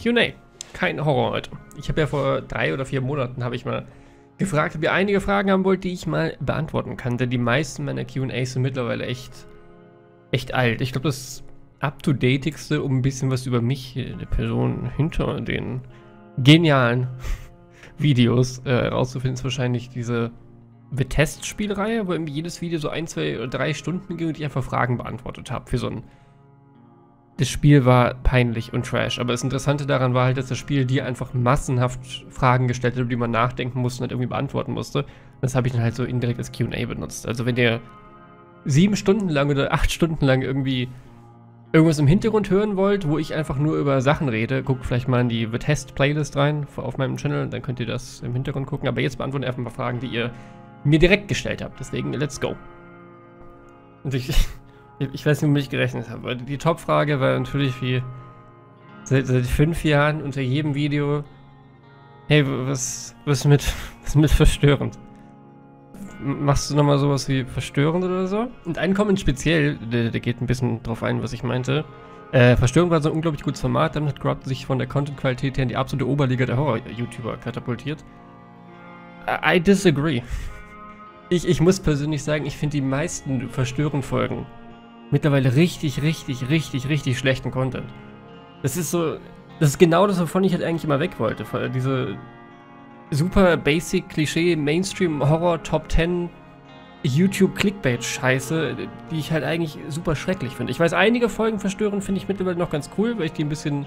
Q&A. Kein Horror heute. Ich habe ja vor drei oder vier Monaten habe ich mal gefragt, ob ihr einige Fragen haben wollt, die ich mal beantworten kann. Denn die meisten meiner Q&As sind mittlerweile echt, echt alt. Ich glaube, das up-to-datigste, um ein bisschen was über mich, die Person hinter den genialen Videos äh, ist wahrscheinlich diese Test-Spielreihe, wo irgendwie jedes Video so ein, zwei oder drei Stunden ging und ich einfach Fragen beantwortet habe für so ein. Das Spiel war peinlich und trash, aber das Interessante daran war halt, dass das Spiel dir einfach massenhaft Fragen gestellt hat, über die man nachdenken musste und halt irgendwie beantworten musste. das habe ich dann halt so indirekt als QA benutzt. Also wenn ihr sieben Stunden lang oder acht Stunden lang irgendwie irgendwas im Hintergrund hören wollt, wo ich einfach nur über Sachen rede, guckt vielleicht mal in die The Test Playlist rein auf meinem Channel, dann könnt ihr das im Hintergrund gucken. Aber jetzt beantworten einfach mal Fragen, die ihr mir direkt gestellt habt. Deswegen, let's go. Und ich, ich weiß nicht, womit ich gerechnet habe. Die Top-Frage war natürlich wie seit, seit fünf Jahren unter jedem Video, hey, was, was mit, was mit verstörend? Machst du nochmal sowas wie verstörend oder so? Und ein Comment speziell, der, der geht ein bisschen drauf ein, was ich meinte. Äh, Verstörung war so ein unglaublich gutes Format, damit hat Corrupt sich von der Content-Qualität her in die absolute Oberliga der Horror-YouTuber katapultiert. I disagree. Ich, ich muss persönlich sagen, ich finde die meisten Verstören-Folgen mittlerweile richtig, richtig, richtig, richtig schlechten Content. Das ist so, das ist genau das, wovon ich halt eigentlich immer weg wollte. Diese super basic, Klischee, Mainstream, Horror, Top 10, YouTube Clickbait-Scheiße, die ich halt eigentlich super schrecklich finde. Ich weiß, einige Folgen verstören finde ich mittlerweile noch ganz cool, weil ich die ein bisschen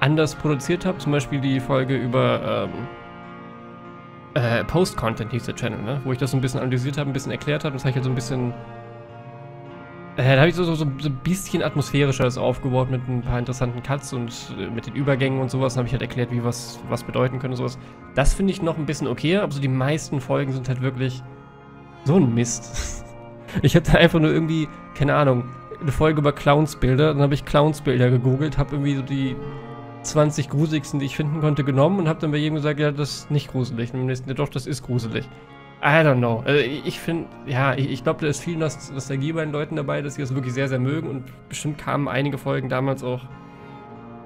anders produziert habe. Zum Beispiel die Folge über ähm, äh, Post-Content hieß der Channel, ne? Wo ich das so ein bisschen analysiert habe, ein bisschen erklärt habe. Das habe ich halt so ein bisschen. Äh, da habe ich so, so, so, ein bisschen atmosphärisches aufgebaut mit ein paar interessanten Cuts und äh, mit den Übergängen und sowas. Dann habe ich halt erklärt, wie was, was bedeuten könnte sowas. Das finde ich noch ein bisschen okay, aber so die meisten Folgen sind halt wirklich so ein Mist. ich da einfach nur irgendwie, keine Ahnung, eine Folge über Clownsbilder. Dann habe ich Clownsbilder gegoogelt, habe irgendwie so die 20 gruseligsten, die ich finden konnte, genommen und habe dann bei jedem gesagt, ja, das ist nicht gruselig. Und im nächsten, ja, doch, das ist gruselig. I don't know. Also ich finde, ja, ich, ich glaube, da ist viel Nostalgie bei den Leuten dabei, dass sie das wirklich sehr, sehr mögen und bestimmt kamen einige Folgen damals auch,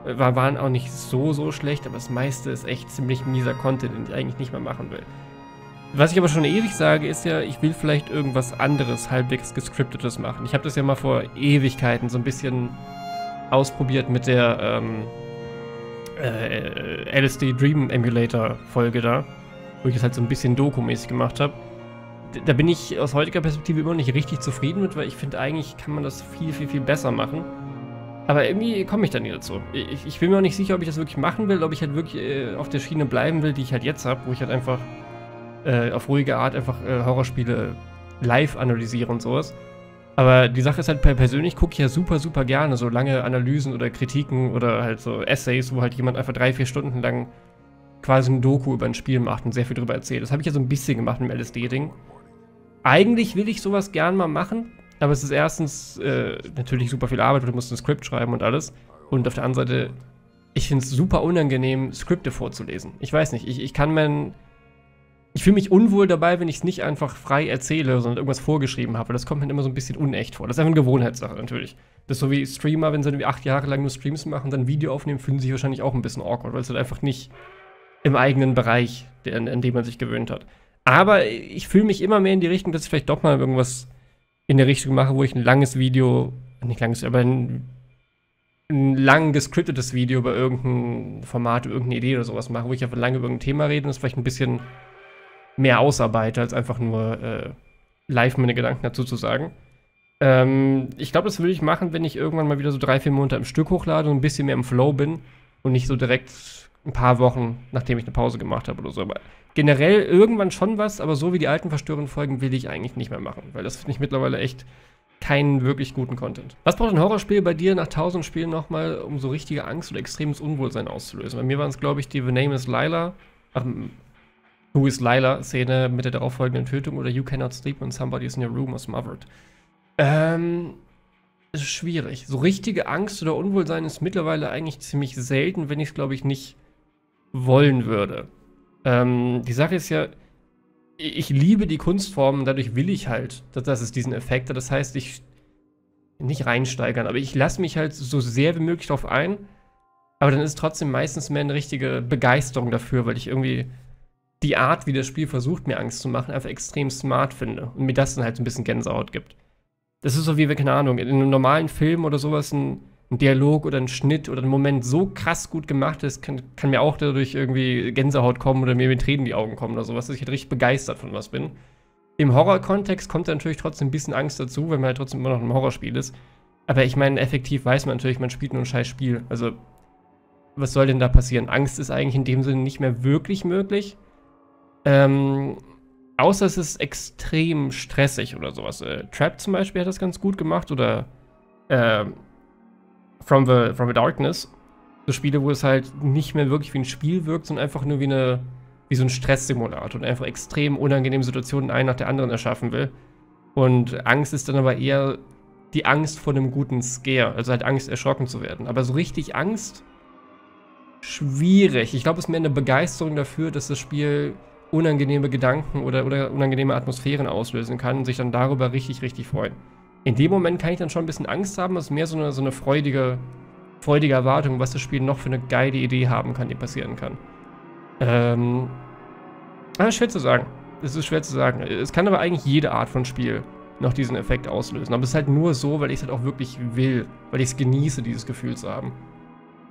äh, waren auch nicht so, so schlecht, aber das meiste ist echt ziemlich mieser Content, den ich eigentlich nicht mehr machen will. Was ich aber schon ewig sage, ist ja, ich will vielleicht irgendwas anderes, halbwegs gescriptetes machen. Ich habe das ja mal vor Ewigkeiten so ein bisschen ausprobiert mit der, ähm, äh, LSD Dream Emulator Folge da, wo ich es halt so ein bisschen Doku-mäßig gemacht habe. Da bin ich aus heutiger Perspektive immer nicht richtig zufrieden mit, weil ich finde, eigentlich kann man das viel, viel, viel besser machen. Aber irgendwie komme ich da nie dazu. Ich, ich, bin mir auch nicht sicher, ob ich das wirklich machen will, ob ich halt wirklich äh, auf der Schiene bleiben will, die ich halt jetzt habe, wo ich halt einfach äh, auf ruhige Art einfach äh, Horrorspiele live analysiere und sowas. Aber die Sache ist halt, persönlich gucke ich ja super, super gerne so lange Analysen oder Kritiken oder halt so Essays, wo halt jemand einfach drei, vier Stunden lang quasi ein Doku über ein Spiel macht und sehr viel drüber erzählt. Das habe ich ja so ein bisschen gemacht dem LSD-Ding. Eigentlich will ich sowas gern mal machen, aber es ist erstens äh, natürlich super viel Arbeit, du musst ein Skript schreiben und alles. Und auf der anderen Seite, ich finde es super unangenehm, Skripte vorzulesen. Ich weiß nicht, ich, ich kann mein ich fühle mich unwohl dabei, wenn ich es nicht einfach frei erzähle, sondern irgendwas vorgeschrieben habe. Das kommt mir immer so ein bisschen unecht vor. Das ist einfach eine Gewohnheitssache natürlich. Das ist so wie Streamer, wenn sie acht Jahre lang nur Streams machen, dann Video aufnehmen, fühlen sie sich wahrscheinlich auch ein bisschen awkward, weil es halt einfach nicht im eigenen Bereich, in, in dem man sich gewöhnt hat. Aber ich fühle mich immer mehr in die Richtung, dass ich vielleicht doch mal irgendwas in der Richtung mache, wo ich ein langes Video, nicht langes, aber ein, ein lang gescriptetes Video über irgendein Format, irgendeine Idee oder sowas mache, wo ich einfach lange über ein Thema rede und es vielleicht ein bisschen mehr ausarbeite, als einfach nur äh, live meine Gedanken dazu zu sagen. Ähm, ich glaube, das würde ich machen, wenn ich irgendwann mal wieder so drei, vier Monate im Stück hochlade und ein bisschen mehr im Flow bin und nicht so direkt ein paar Wochen, nachdem ich eine Pause gemacht habe oder so. Aber generell irgendwann schon was, aber so wie die alten verstörenden Folgen will ich eigentlich nicht mehr machen, weil das finde ich mittlerweile echt keinen wirklich guten Content. Was braucht ein Horrorspiel bei dir nach tausend Spielen nochmal, um so richtige Angst oder extremes Unwohlsein auszulösen? Bei mir waren es, glaube ich, die The Name is Lila. Ach, Who is Lila-Szene mit der darauffolgenden Tötung oder You cannot sleep when somebody is in your room or smothered. Ähm, ist schwierig. So richtige Angst oder Unwohlsein ist mittlerweile eigentlich ziemlich selten, wenn ich es, glaube ich, nicht wollen würde. Ähm, die Sache ist ja, ich liebe die Kunstformen, dadurch will ich halt, dass, dass es diesen Effekt hat. Das heißt, ich, nicht reinsteigern, aber ich lasse mich halt so sehr wie möglich darauf ein. Aber dann ist trotzdem meistens mehr eine richtige Begeisterung dafür, weil ich irgendwie die Art, wie das Spiel versucht, mir Angst zu machen, einfach extrem smart finde und mir das dann halt so ein bisschen Gänsehaut gibt. Das ist so wie, keine Ahnung, in einem normalen Film oder sowas ein, ein Dialog oder ein Schnitt oder ein Moment so krass gut gemacht ist, kann, kann mir auch dadurch irgendwie Gänsehaut kommen oder mir mit Tränen die Augen kommen oder sowas, dass ich halt richtig begeistert von was bin. Im Horror-Kontext kommt da natürlich trotzdem ein bisschen Angst dazu, weil man halt trotzdem immer noch ein Horrorspiel ist. Aber ich meine, effektiv weiß man natürlich, man spielt nur ein scheiß Spiel. Also, was soll denn da passieren? Angst ist eigentlich in dem Sinne nicht mehr wirklich möglich. Ähm, außer es ist extrem stressig oder sowas. Äh, Trap zum Beispiel hat das ganz gut gemacht oder äh, From, the, From the Darkness. So Spiele, wo es halt nicht mehr wirklich wie ein Spiel wirkt, sondern einfach nur wie eine wie so ein Stresssimulator und einfach extrem unangenehme Situationen ein nach der anderen erschaffen will. Und Angst ist dann aber eher die Angst vor einem guten Scare, also halt Angst, erschrocken zu werden. Aber so richtig Angst, schwierig. Ich glaube, es ist mehr eine Begeisterung dafür, dass das Spiel unangenehme Gedanken oder, oder unangenehme Atmosphären auslösen kann und sich dann darüber richtig, richtig freuen. In dem Moment kann ich dann schon ein bisschen Angst haben, es ist mehr so eine, so eine freudige, freudige Erwartung, was das Spiel noch für eine geile Idee haben kann, die passieren kann. Ähm, ah, schwer zu sagen. Es ist schwer zu sagen. Es kann aber eigentlich jede Art von Spiel noch diesen Effekt auslösen. Aber es ist halt nur so, weil ich es halt auch wirklich will. Weil ich es genieße, dieses Gefühl zu haben.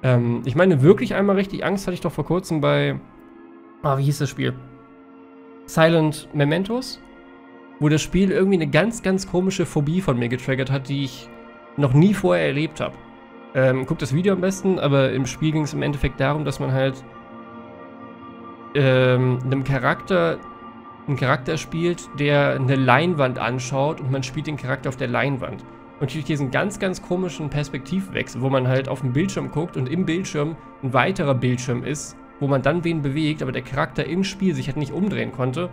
Ähm, ich meine, wirklich einmal richtig Angst hatte ich doch vor kurzem bei. Ah, wie hieß das Spiel? Silent Mementos. Wo das Spiel irgendwie eine ganz, ganz komische Phobie von mir getriggert hat, die ich noch nie vorher erlebt habe. Ähm, guckt das Video am besten, aber im Spiel ging es im Endeffekt darum, dass man halt ähm, einem Charakter einen Charakter spielt, der eine Leinwand anschaut und man spielt den Charakter auf der Leinwand. Und durch diesen ganz, ganz komischen Perspektivwechsel, wo man halt auf den Bildschirm guckt und im Bildschirm ein weiterer Bildschirm ist, wo man dann wen bewegt, aber der Charakter im Spiel sich halt nicht umdrehen konnte,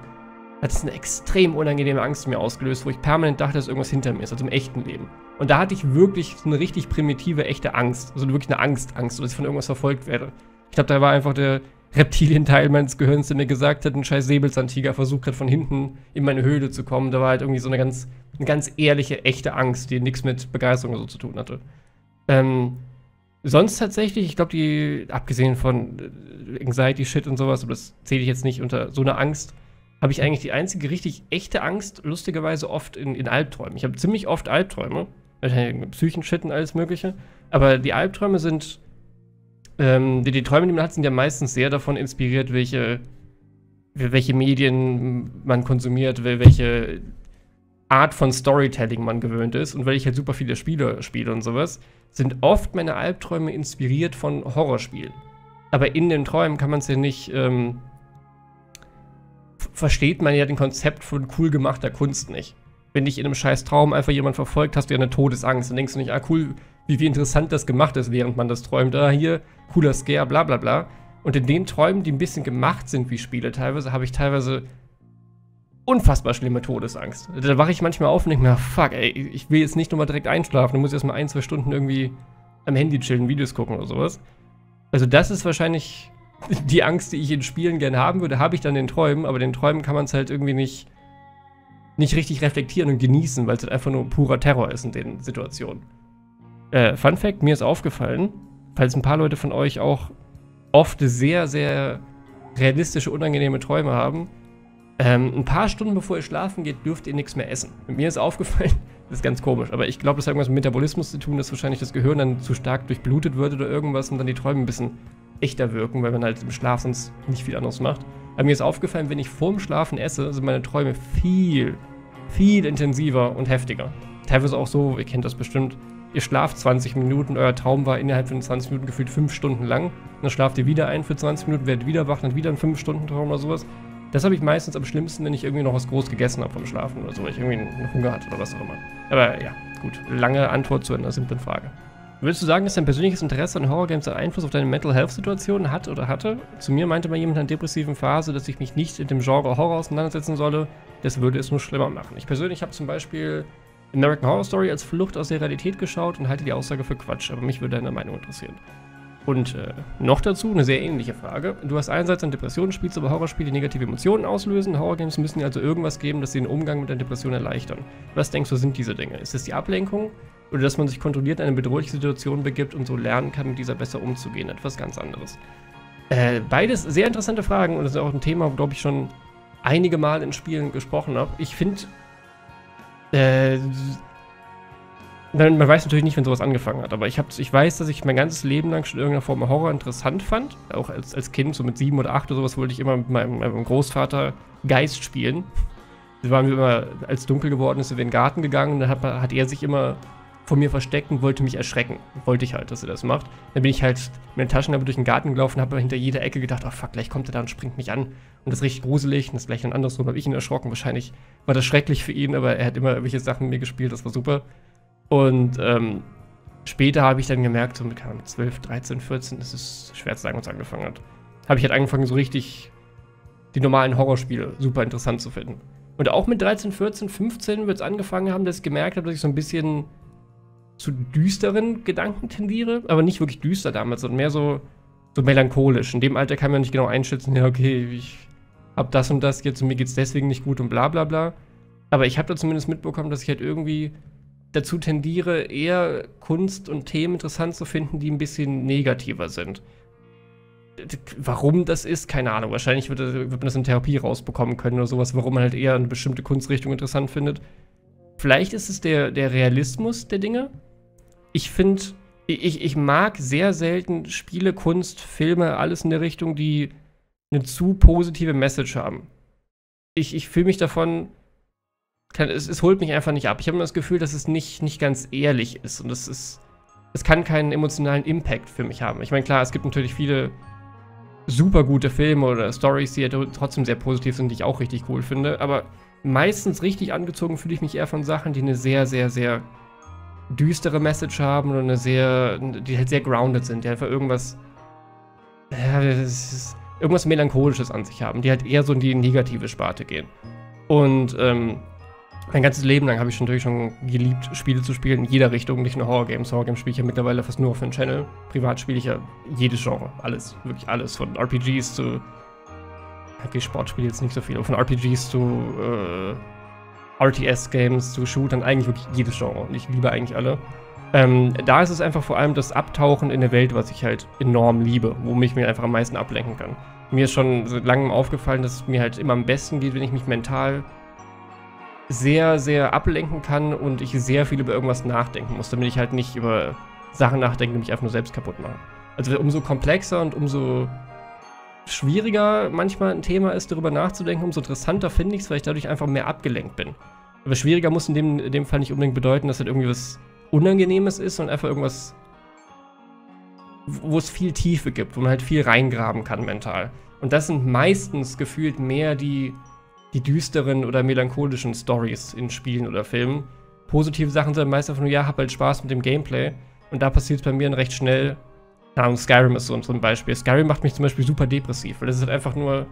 hat es eine extrem unangenehme Angst in mir ausgelöst, wo ich permanent dachte, dass irgendwas hinter mir ist, also im echten Leben. Und da hatte ich wirklich so eine richtig primitive, echte Angst. Also wirklich eine Angst, Angst, dass ich von irgendwas verfolgt werde. Ich glaube, da war einfach der, Reptilienteil meines Gehirns, der mir gesagt hat, ein scheiß Säbelzahntiger versucht hat von hinten in meine Höhle zu kommen. Da war halt irgendwie so eine ganz, eine ganz ehrliche, echte Angst, die nichts mit Begeisterung oder so zu tun hatte. Ähm, sonst tatsächlich, ich glaube, die, abgesehen von äh, Anxiety-Shit und sowas, aber das zähle ich jetzt nicht unter so eine Angst, habe ich eigentlich die einzige richtig echte Angst, lustigerweise oft in, in Albträumen. Ich habe ziemlich oft Albträume, Psychenshit und alles Mögliche, aber die Albträume sind ähm, die, die, Träume, die man hat, sind ja meistens sehr davon inspiriert, welche, welche Medien man konsumiert, welche Art von Storytelling man gewöhnt ist. Und weil ich halt super viele Spiele spiele und sowas, sind oft meine Albträume inspiriert von Horrorspielen. Aber in den Träumen kann man es ja nicht. Ähm, versteht man ja den Konzept von cool gemachter Kunst nicht. Wenn dich in einem scheiß Traum einfach jemand verfolgt, hast du ja eine Todesangst. Dann denkst du nicht, ah cool, wie, wie interessant das gemacht ist, während man das träumt. Ah, hier, cooler Scare, bla bla bla. Und in den Träumen, die ein bisschen gemacht sind wie Spiele teilweise, habe ich teilweise unfassbar schlimme Todesangst. Da wache ich manchmal auf und denke mir, fuck, ey, ich will jetzt nicht nochmal direkt einschlafen, dann muss ich erstmal ein, zwei Stunden irgendwie am Handy chillen, Videos gucken oder sowas. Also das ist wahrscheinlich die Angst, die ich in Spielen gerne haben würde, habe ich dann in Träumen, aber den Träumen kann man es halt irgendwie nicht, nicht richtig reflektieren und genießen, weil es halt einfach nur purer Terror ist in den Situationen. Äh, Fun Fact, mir ist aufgefallen, falls ein paar Leute von euch auch oft sehr, sehr realistische, unangenehme Träume haben, ähm, ein paar Stunden bevor ihr schlafen geht, dürft ihr nichts mehr essen. Mir ist aufgefallen, das ist ganz komisch, aber ich glaube, das hat irgendwas mit Metabolismus zu tun, dass wahrscheinlich das Gehirn dann zu stark durchblutet wird oder irgendwas und dann die Träume ein bisschen echter wirken, weil man halt im Schlaf sonst nicht viel anderes macht. Aber mir ist aufgefallen, wenn ich vorm Schlafen esse, sind meine Träume viel, viel intensiver und heftiger. Teilweise auch so, ihr kennt das bestimmt, ihr schlaft 20 Minuten, euer Traum war innerhalb von 20 Minuten gefühlt 5 Stunden lang. Dann schlaft ihr wieder ein für 20 Minuten, werdet wieder wach, dann wieder ein 5-Stunden-Traum oder sowas. Das habe ich meistens am schlimmsten, wenn ich irgendwie noch was groß gegessen habe vom Schlafen oder so, weil ich irgendwie einen Hunger hatte oder was auch immer. Aber ja, gut. Lange Antwort zu einer simplen Frage. Würdest du sagen, dass dein persönliches Interesse an Horrorgames einen Einfluss auf deine Mental Health Situation hat oder hatte? Zu mir meinte mal jemand in einer depressiven Phase, dass ich mich nicht mit dem Genre Horror auseinandersetzen solle. Das würde es nur schlimmer machen. Ich persönlich habe zum Beispiel American Horror Story als Flucht aus der Realität geschaut und halte die Aussage für Quatsch, aber mich würde deine Meinung interessieren. Und äh, noch dazu eine sehr ähnliche Frage. Du hast einerseits an Depressionen, spielst aber Horrorspiele, die negative Emotionen auslösen. Horrorgames müssen dir also irgendwas geben, das den Umgang mit der Depression erleichtern. Was denkst du, sind diese Dinge? Ist es die Ablenkung? Oder dass man sich kontrolliert in eine bedrohliche Situation begibt und so lernen kann, mit dieser besser umzugehen. Etwas ganz anderes. Äh, beides sehr interessante Fragen und das ist auch ein Thema, wo, glaube ich, schon einige Mal in Spielen gesprochen habe. Ich finde, äh, man, weiß natürlich nicht, wenn sowas angefangen hat, aber ich, hab, ich weiß, dass ich mein ganzes Leben lang schon irgendeine Form Horror interessant fand. Auch als, als Kind, so mit sieben oder acht oder sowas, wollte ich immer mit meinem, meinem Großvater Geist spielen. Wir waren immer, als dunkel geworden ist, wir in den Garten gegangen und dann hat, hat er sich immer vor mir versteckt und wollte mich erschrecken. Wollte ich halt, dass er das macht. Dann bin ich halt mit den Taschenlampe durch den Garten gelaufen, habe hinter jeder Ecke gedacht, oh fuck, gleich kommt er da und springt mich an. Und das richtig gruselig und das gleich dann andersrum habe ich ihn erschrocken. Wahrscheinlich war das schrecklich für ihn, aber er hat immer irgendwelche Sachen mit mir gespielt, das war super. Und ähm, später habe ich dann gemerkt, so mit 12, 13, 14, das ist schwer zu sagen, was angefangen hat. Habe ich halt angefangen, so richtig die normalen Horrorspiele super interessant zu finden. Und auch mit 13, 14, 15 wird es angefangen haben, dass ich gemerkt habe, dass ich so ein bisschen zu düsteren Gedanken tendiere. Aber nicht wirklich düster damals, sondern mehr so, so melancholisch. In dem Alter kann man nicht genau einschätzen, ja, okay, ich habe das und das jetzt und mir geht es deswegen nicht gut und bla bla bla. Aber ich habe da zumindest mitbekommen, dass ich halt irgendwie dazu tendiere, eher Kunst und Themen interessant zu finden, die ein bisschen negativer sind. Warum das ist, keine Ahnung. Wahrscheinlich wird, wird man das in Therapie rausbekommen können oder sowas, warum man halt eher eine bestimmte Kunstrichtung interessant findet. Vielleicht ist es der, der Realismus der Dinge. Ich finde, ich, ich mag sehr selten Spiele, Kunst, Filme, alles in der Richtung, die eine zu positive Message haben. Ich, ich fühle mich davon, kann, es, es holt mich einfach nicht ab. Ich habe das Gefühl, dass es nicht, nicht ganz ehrlich ist und es ist, es kann keinen emotionalen Impact für mich haben. Ich meine, klar, es gibt natürlich viele super gute Filme oder Stories, die ja trotzdem sehr positiv sind, die ich auch richtig cool finde. Aber meistens richtig angezogen fühle ich mich eher von Sachen, die eine sehr, sehr, sehr düstere Message haben oder eine sehr, die halt sehr grounded sind, die einfach irgendwas, ja, irgendwas Melancholisches an sich haben, die halt eher so in die negative Sparte gehen. Und ähm, mein ganzes Leben lang habe ich natürlich schon geliebt, Spiele zu spielen, in jeder Richtung, nicht nur Horror-Games. Horror-Games spiele ich ja mittlerweile fast nur auf den Channel. Privat spiele ich ja jedes Genre, alles, wirklich alles, von RPGs zu. Okay, Sport spiele jetzt nicht so viel, von RPGs zu äh, RTS-Games zu Shootern, eigentlich wirklich jedes Genre und ich liebe eigentlich alle. Ähm, da ist es einfach vor allem das Abtauchen in der Welt, was ich halt enorm liebe, wo mich mir einfach am meisten ablenken kann. Mir ist schon seit langem aufgefallen, dass es mir halt immer am besten geht, wenn ich mich mental sehr, sehr ablenken kann und ich sehr viel über irgendwas nachdenken muss, damit ich halt nicht über Sachen nachdenke, die mich einfach nur selbst kaputt machen. Also umso komplexer und umso schwieriger manchmal ein Thema ist, darüber nachzudenken, umso interessanter finde ich es, weil ich dadurch einfach mehr abgelenkt bin. Aber schwieriger muss in dem, in dem Fall nicht unbedingt bedeuten, dass halt irgendwie was Unangenehmes ist, sondern einfach irgendwas, wo es viel Tiefe gibt, wo man halt viel reingraben kann mental. Und das sind meistens gefühlt mehr die die düsteren oder melancholischen Stories in Spielen oder Filmen. Positive Sachen sind meist einfach nur, ja, hab halt Spaß mit dem Gameplay. Und da passiert es bei mir dann recht schnell. Na, und Skyrim ist so, ein Beispiel. Skyrim macht mich zum Beispiel super depressiv, weil das ist halt einfach nur.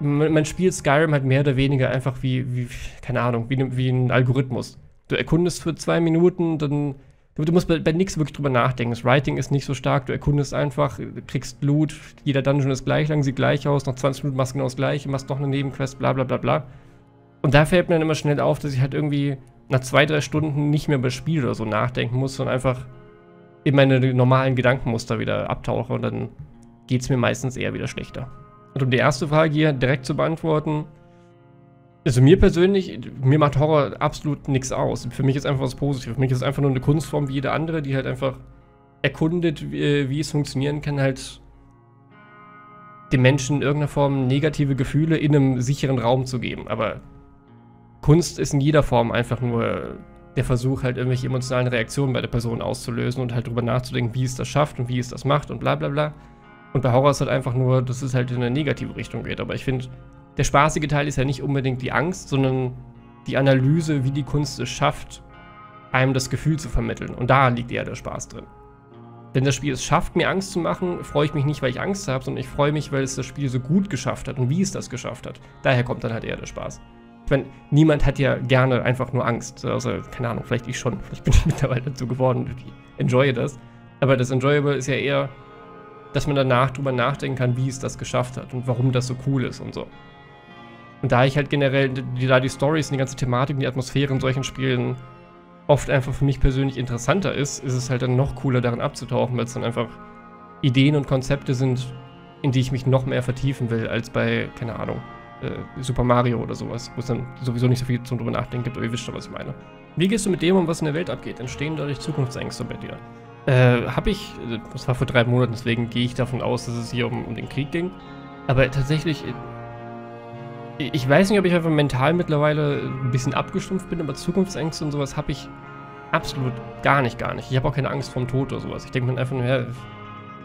Man, man spielt Skyrim halt mehr oder weniger einfach wie, wie keine Ahnung, wie, wie ein Algorithmus. Du erkundest für zwei Minuten, dann Du, du musst bei, bei nichts wirklich drüber nachdenken. Das Writing ist nicht so stark, du erkundest einfach, kriegst Loot, jeder Dungeon ist gleich lang, sieht gleich aus, nach 20 Minuten machst du genau das gleiche, machst noch eine Nebenquest, bla bla bla bla. Und da fällt mir dann immer schnell auf, dass ich halt irgendwie nach zwei, drei Stunden nicht mehr über das Spiel oder so nachdenken muss, sondern einfach in meine normalen Gedankenmuster wieder abtauche und dann geht es mir meistens eher wieder schlechter. Und um die erste Frage hier direkt zu beantworten, also mir persönlich, mir macht Horror absolut nichts aus. Für mich ist einfach was Positives. Für mich ist es einfach nur eine Kunstform wie jede andere, die halt einfach erkundet, wie, wie es funktionieren kann, halt den Menschen in irgendeiner Form negative Gefühle in einem sicheren Raum zu geben. Aber Kunst ist in jeder Form einfach nur der Versuch, halt irgendwelche emotionalen Reaktionen bei der Person auszulösen und halt drüber nachzudenken, wie es das schafft und wie es das macht und bla bla bla. Und bei Horror ist halt einfach nur, dass es halt in eine negative Richtung geht. Aber ich finde, der spaßige Teil ist ja nicht unbedingt die Angst, sondern die Analyse, wie die Kunst es schafft, einem das Gefühl zu vermitteln. Und da liegt eher der Spaß drin. Wenn das Spiel es schafft, mir Angst zu machen, freue ich mich nicht, weil ich Angst habe, sondern ich freue mich, weil es das Spiel so gut geschafft hat und wie es das geschafft hat. Daher kommt dann halt eher der Spaß. Ich meine, niemand hat ja gerne einfach nur Angst. Also, keine Ahnung, vielleicht ich schon. Vielleicht bin ich mittlerweile dazu geworden. Ich enjoye das. Aber das Enjoyable ist ja eher, dass man danach drüber nachdenken kann, wie es das geschafft hat und warum das so cool ist und so. Und da ich halt generell, da die Stories, die ganze Thematik, die Atmosphäre in solchen Spielen oft einfach für mich persönlich interessanter ist, ist es halt dann noch cooler darin abzutauchen, weil es dann einfach Ideen und Konzepte sind, in die ich mich noch mehr vertiefen will, als bei, keine Ahnung, äh, Super Mario oder sowas, wo es dann sowieso nicht so viel zum drüber nachdenken gibt, aber ihr wisst schon, was ich meine. Wie gehst du mit dem um, was in der Welt abgeht? Entstehen dadurch Zukunftsängste bei dir? Äh, hab ich, das war vor drei Monaten, deswegen gehe ich davon aus, dass es hier um, um den Krieg ging. Aber tatsächlich, äh, ich weiß nicht, ob ich einfach mental mittlerweile ein bisschen abgestumpft bin, aber Zukunftsängste und sowas habe ich absolut gar nicht, gar nicht. Ich habe auch keine Angst vorm Tod oder sowas. Ich denke mir einfach nur, ja,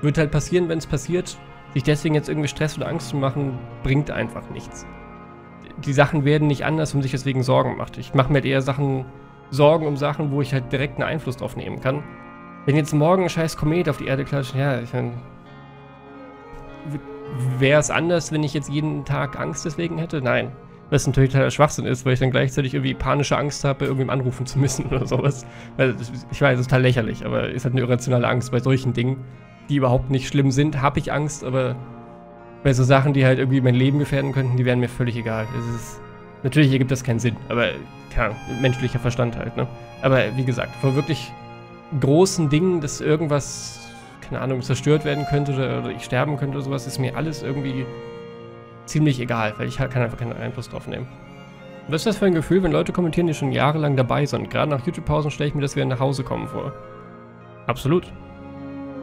wird halt passieren, wenn es passiert. Sich deswegen jetzt irgendwie Stress oder Angst zu machen, bringt einfach nichts. Die Sachen werden nicht anders, wenn man sich deswegen Sorgen macht. Ich mache mir halt eher Sachen, Sorgen um Sachen, wo ich halt direkt einen Einfluss drauf nehmen kann. Wenn jetzt morgen ein scheiß Komet auf die Erde klatscht, ja, ich meine, wäre es anders, wenn ich jetzt jeden Tag Angst deswegen hätte? Nein. Was natürlich totaler Schwachsinn ist, weil ich dann gleichzeitig irgendwie panische Angst habe, irgendwem anrufen zu müssen oder sowas. Weil ich weiß, das ist total lächerlich, aber ist halt eine irrationale Angst bei solchen Dingen die überhaupt nicht schlimm sind, habe ich Angst, aber bei so Sachen, die halt irgendwie mein Leben gefährden könnten, die wären mir völlig egal. Es ist, natürlich ergibt das keinen Sinn, aber keine menschlicher Verstand halt, ne? Aber wie gesagt, vor wirklich großen Dingen, dass irgendwas, keine Ahnung, zerstört werden könnte oder, oder ich sterben könnte oder sowas, ist mir alles irgendwie ziemlich egal, weil ich halt kann einfach keinen Einfluss drauf nehmen. Was ist das für ein Gefühl, wenn Leute kommentieren, die schon jahrelang dabei sind? Gerade nach YouTube-Pausen stelle ich mir das wieder nach Hause kommen vor. Absolut.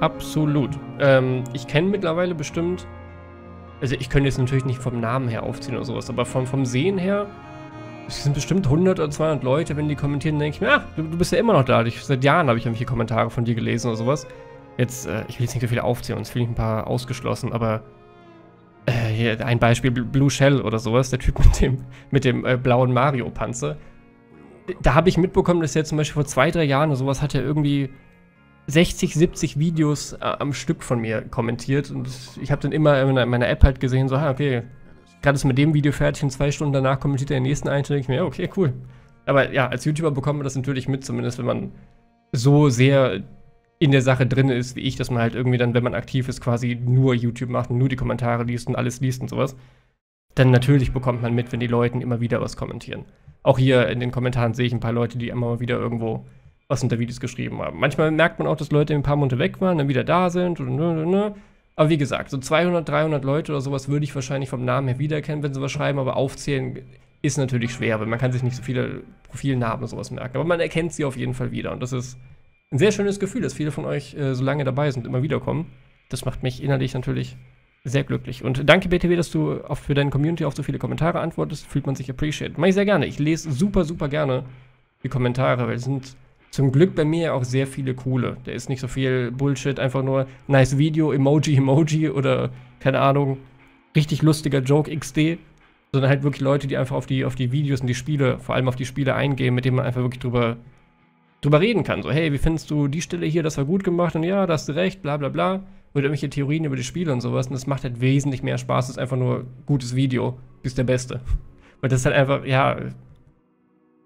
Absolut. Ähm, ich kenne mittlerweile bestimmt, also ich könnte jetzt natürlich nicht vom Namen her aufziehen oder sowas, aber vom, vom Sehen her, es sind bestimmt 100 oder 200 Leute, wenn die kommentieren, denke ich mir, ach, du, du, bist ja immer noch da. Ich, seit Jahren habe ich irgendwelche Kommentare von dir gelesen oder sowas. Jetzt, äh, ich will jetzt nicht so viele aufzählen, uns fühle ich ein paar ausgeschlossen, aber äh, ein Beispiel, Blue Shell oder sowas, der Typ mit dem, mit dem äh, blauen Mario-Panzer. Da habe ich mitbekommen, dass er zum Beispiel vor zwei, drei Jahren oder sowas hat er irgendwie 60, 70 Videos äh, am Stück von mir kommentiert und ich habe dann immer in meiner App halt gesehen, so, ah, okay, gerade ist mit dem Video fertig und zwei Stunden danach kommentiert er den nächsten ein, denke ich mir, okay, cool. Aber ja, als YouTuber bekommt man das natürlich mit, zumindest wenn man so sehr in der Sache drin ist, wie ich, dass man halt irgendwie dann, wenn man aktiv ist, quasi nur YouTube macht und nur die Kommentare liest und alles liest und sowas. Dann natürlich bekommt man mit, wenn die Leute immer wieder was kommentieren. Auch hier in den Kommentaren sehe ich ein paar Leute, die immer mal wieder irgendwo was unter Videos geschrieben haben. Manchmal merkt man auch, dass Leute ein paar Monate weg waren, dann wieder da sind. Und, ne, ne, ne. Aber wie gesagt, so 200, 300 Leute oder sowas würde ich wahrscheinlich vom Namen her wiedererkennen, wenn sie was schreiben, aber aufzählen ist natürlich schwer, weil man kann sich nicht so viele Profilnamen und sowas merken. Aber man erkennt sie auf jeden Fall wieder und das ist ein sehr schönes Gefühl, dass viele von euch äh, so lange dabei sind und immer wieder kommen. Das macht mich innerlich natürlich sehr glücklich. Und danke, BTW, dass du auf, für deine Community auf so viele Kommentare antwortest. Fühlt man sich appreciated. Mach ich sehr gerne. Ich lese super, super gerne die Kommentare, weil es sind zum Glück bei mir auch sehr viele coole. Der ist nicht so viel Bullshit, einfach nur nice Video, Emoji, Emoji oder keine Ahnung, richtig lustiger Joke XD. Sondern halt wirklich Leute, die einfach auf die, auf die Videos und die Spiele, vor allem auf die Spiele eingehen, mit denen man einfach wirklich drüber, drüber reden kann. So, hey, wie findest du die Stelle hier, das war gut gemacht und ja, da hast du recht, bla bla bla. Oder irgendwelche Theorien über die Spiele und sowas. Und das macht halt wesentlich mehr Spaß. Das ist einfach nur gutes Video. Bist der Beste. Weil das ist halt einfach, ja,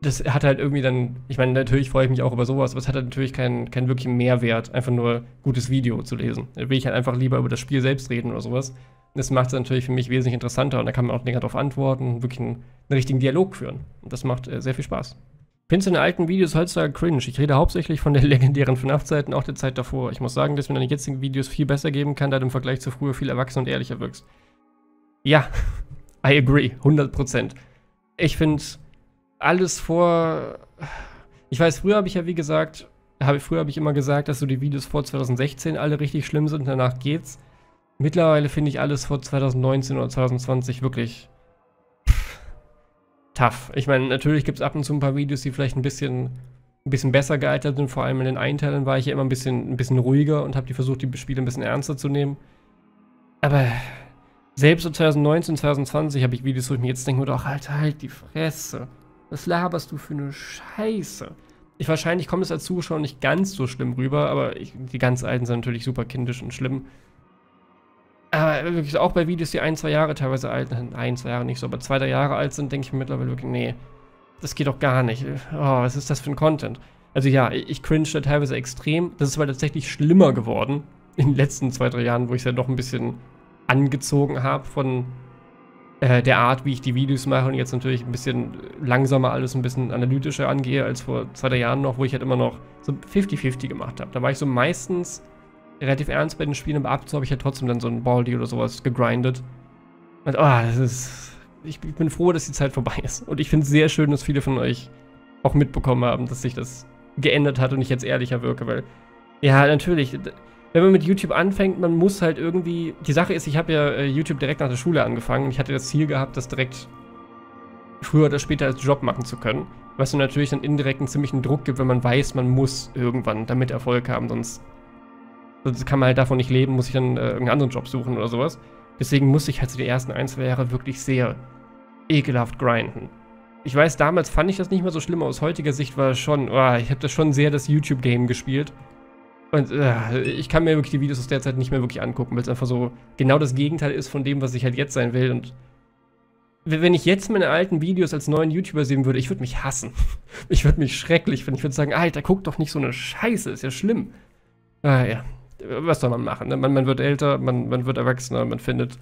das hat halt irgendwie dann, ich meine, natürlich freue ich mich auch über sowas, aber es hat halt natürlich keinen, keinen wirklichen Mehrwert, einfach nur gutes Video zu lesen. Da will ich halt einfach lieber über das Spiel selbst reden oder sowas. Das macht es natürlich für mich wesentlich interessanter und da kann man auch länger darauf antworten und wirklich einen, einen, richtigen Dialog führen. Und das macht äh, sehr viel Spaß. Du in alten Videos heutzutage cringe? Ich rede hauptsächlich von den legendären FNAF-Zeiten, auch der Zeit davor. Ich muss sagen, dass mir deine jetzigen Videos viel besser geben kann, da du im Vergleich zu früher viel erwachsener und ehrlicher wirkst. Ja, I agree, 100%. Ich finde alles vor. Ich weiß, früher habe ich ja wie gesagt, hab, früher habe ich immer gesagt, dass so die Videos vor 2016 alle richtig schlimm sind, danach geht's. Mittlerweile finde ich alles vor 2019 oder 2020 wirklich pff, tough. Ich meine, natürlich gibt es ab und zu ein paar Videos, die vielleicht ein bisschen, ein bisschen besser gealtert sind. Vor allem in den Einteilen war ich ja immer ein bisschen, ein bisschen ruhiger und habe die versucht, die Spiele ein bisschen ernster zu nehmen. Aber selbst so 2019, 2020 habe ich Videos, wo ich mir jetzt denke, doch, Alter, halt die Fresse. Was laberst du für eine Scheiße? Ich wahrscheinlich kommt es als Zuschauer nicht ganz so schlimm rüber, aber ich, die ganz alten sind natürlich super kindisch und schlimm. Aber wirklich auch bei Videos, die ein, zwei Jahre teilweise alt sind, ein, zwei Jahre nicht so, aber zwei, drei Jahre alt sind, denke ich mir mittlerweile wirklich, nee, das geht doch gar nicht. Oh, was ist das für ein Content? Also ja, ich cringe da teilweise extrem. Das ist aber tatsächlich schlimmer geworden in den letzten zwei, drei Jahren, wo ich es ja doch ein bisschen angezogen habe von äh, der Art, wie ich die Videos mache und jetzt natürlich ein bisschen langsamer alles, ein bisschen analytischer angehe als vor zwei, drei Jahren noch, wo ich halt immer noch so 50-50 gemacht habe. Da war ich so meistens relativ ernst bei den Spielen, aber ab und zu habe ich halt trotzdem dann so ein Baldi oder sowas gegrindet. Und, oh, das ist. Ich, ich bin froh, dass die Zeit vorbei ist. Und ich finde es sehr schön, dass viele von euch auch mitbekommen haben, dass sich das geändert hat und ich jetzt ehrlicher wirke, weil. Ja, natürlich. Wenn man mit YouTube anfängt, man muss halt irgendwie. Die Sache ist, ich habe ja äh, YouTube direkt nach der Schule angefangen und ich hatte das Ziel gehabt, das direkt früher oder später als Job machen zu können. Was dann natürlich dann indirekt einen ziemlichen Druck gibt, wenn man weiß, man muss irgendwann damit Erfolg haben, sonst, sonst kann man halt davon nicht leben, muss ich dann äh, irgendeinen anderen Job suchen oder sowas. Deswegen muss ich halt so die ersten ein, zwei Jahre wirklich sehr ekelhaft grinden. Ich weiß, damals fand ich das nicht mehr so schlimm. Aus heutiger Sicht war es schon, oh, ich habe das schon sehr das YouTube-Game gespielt. Und äh, ich kann mir wirklich die Videos aus der Zeit nicht mehr wirklich angucken, weil es einfach so genau das Gegenteil ist von dem, was ich halt jetzt sein will. Und wenn ich jetzt meine alten Videos als neuen YouTuber sehen würde, ich würde mich hassen. Ich würde mich schrecklich finden. Ich würde sagen, Alter, guck doch nicht so eine Scheiße, ist ja schlimm. Ah ja, was soll man machen? Ne? Man, man, wird älter, man, man wird erwachsener, man findet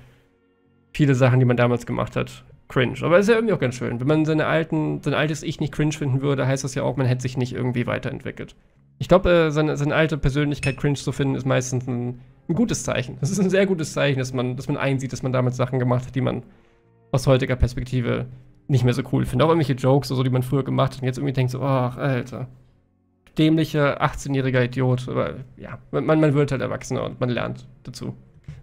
viele Sachen, die man damals gemacht hat, cringe. Aber es ist ja irgendwie auch ganz schön. Wenn man seine alten, sein altes Ich nicht cringe finden würde, heißt das ja auch, man hätte sich nicht irgendwie weiterentwickelt. Ich glaube, äh, seine, seine alte Persönlichkeit cringe zu finden, ist meistens ein, ein gutes Zeichen. Das ist ein sehr gutes Zeichen, dass man, dass man einsieht, dass man damals Sachen gemacht hat, die man aus heutiger Perspektive nicht mehr so cool findet. Auch irgendwelche Jokes oder so, die man früher gemacht hat und jetzt irgendwie denkt so, ach, Alter dämlicher 18-jähriger Idiot. Aber ja, man, man wird halt erwachsener und man lernt dazu.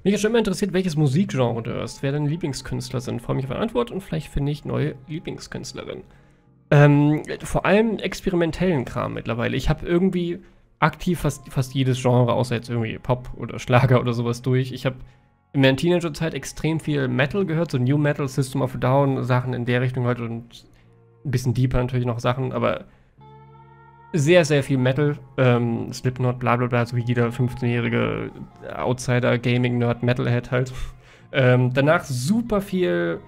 Mich hat schon immer interessiert, welches Musikgenre du hörst, wer deine Lieblingskünstler sind. Freue mich auf eine Antwort und vielleicht finde ich neue Lieblingskünstlerin. Ähm, vor allem experimentellen Kram mittlerweile. Ich habe irgendwie aktiv fast, fast jedes Genre, außer jetzt irgendwie Pop oder Schlager oder sowas durch. Ich habe in meiner Teenagerzeit extrem viel Metal gehört, so New Metal, System of a Down, Sachen in der Richtung halt und ein bisschen deeper natürlich noch Sachen, aber sehr, sehr viel Metal. Ähm, Slipknot, bla bla bla, so wie jeder 15-jährige Outsider, Gaming-Nerd, Metalhead halt. Ähm, danach super viel.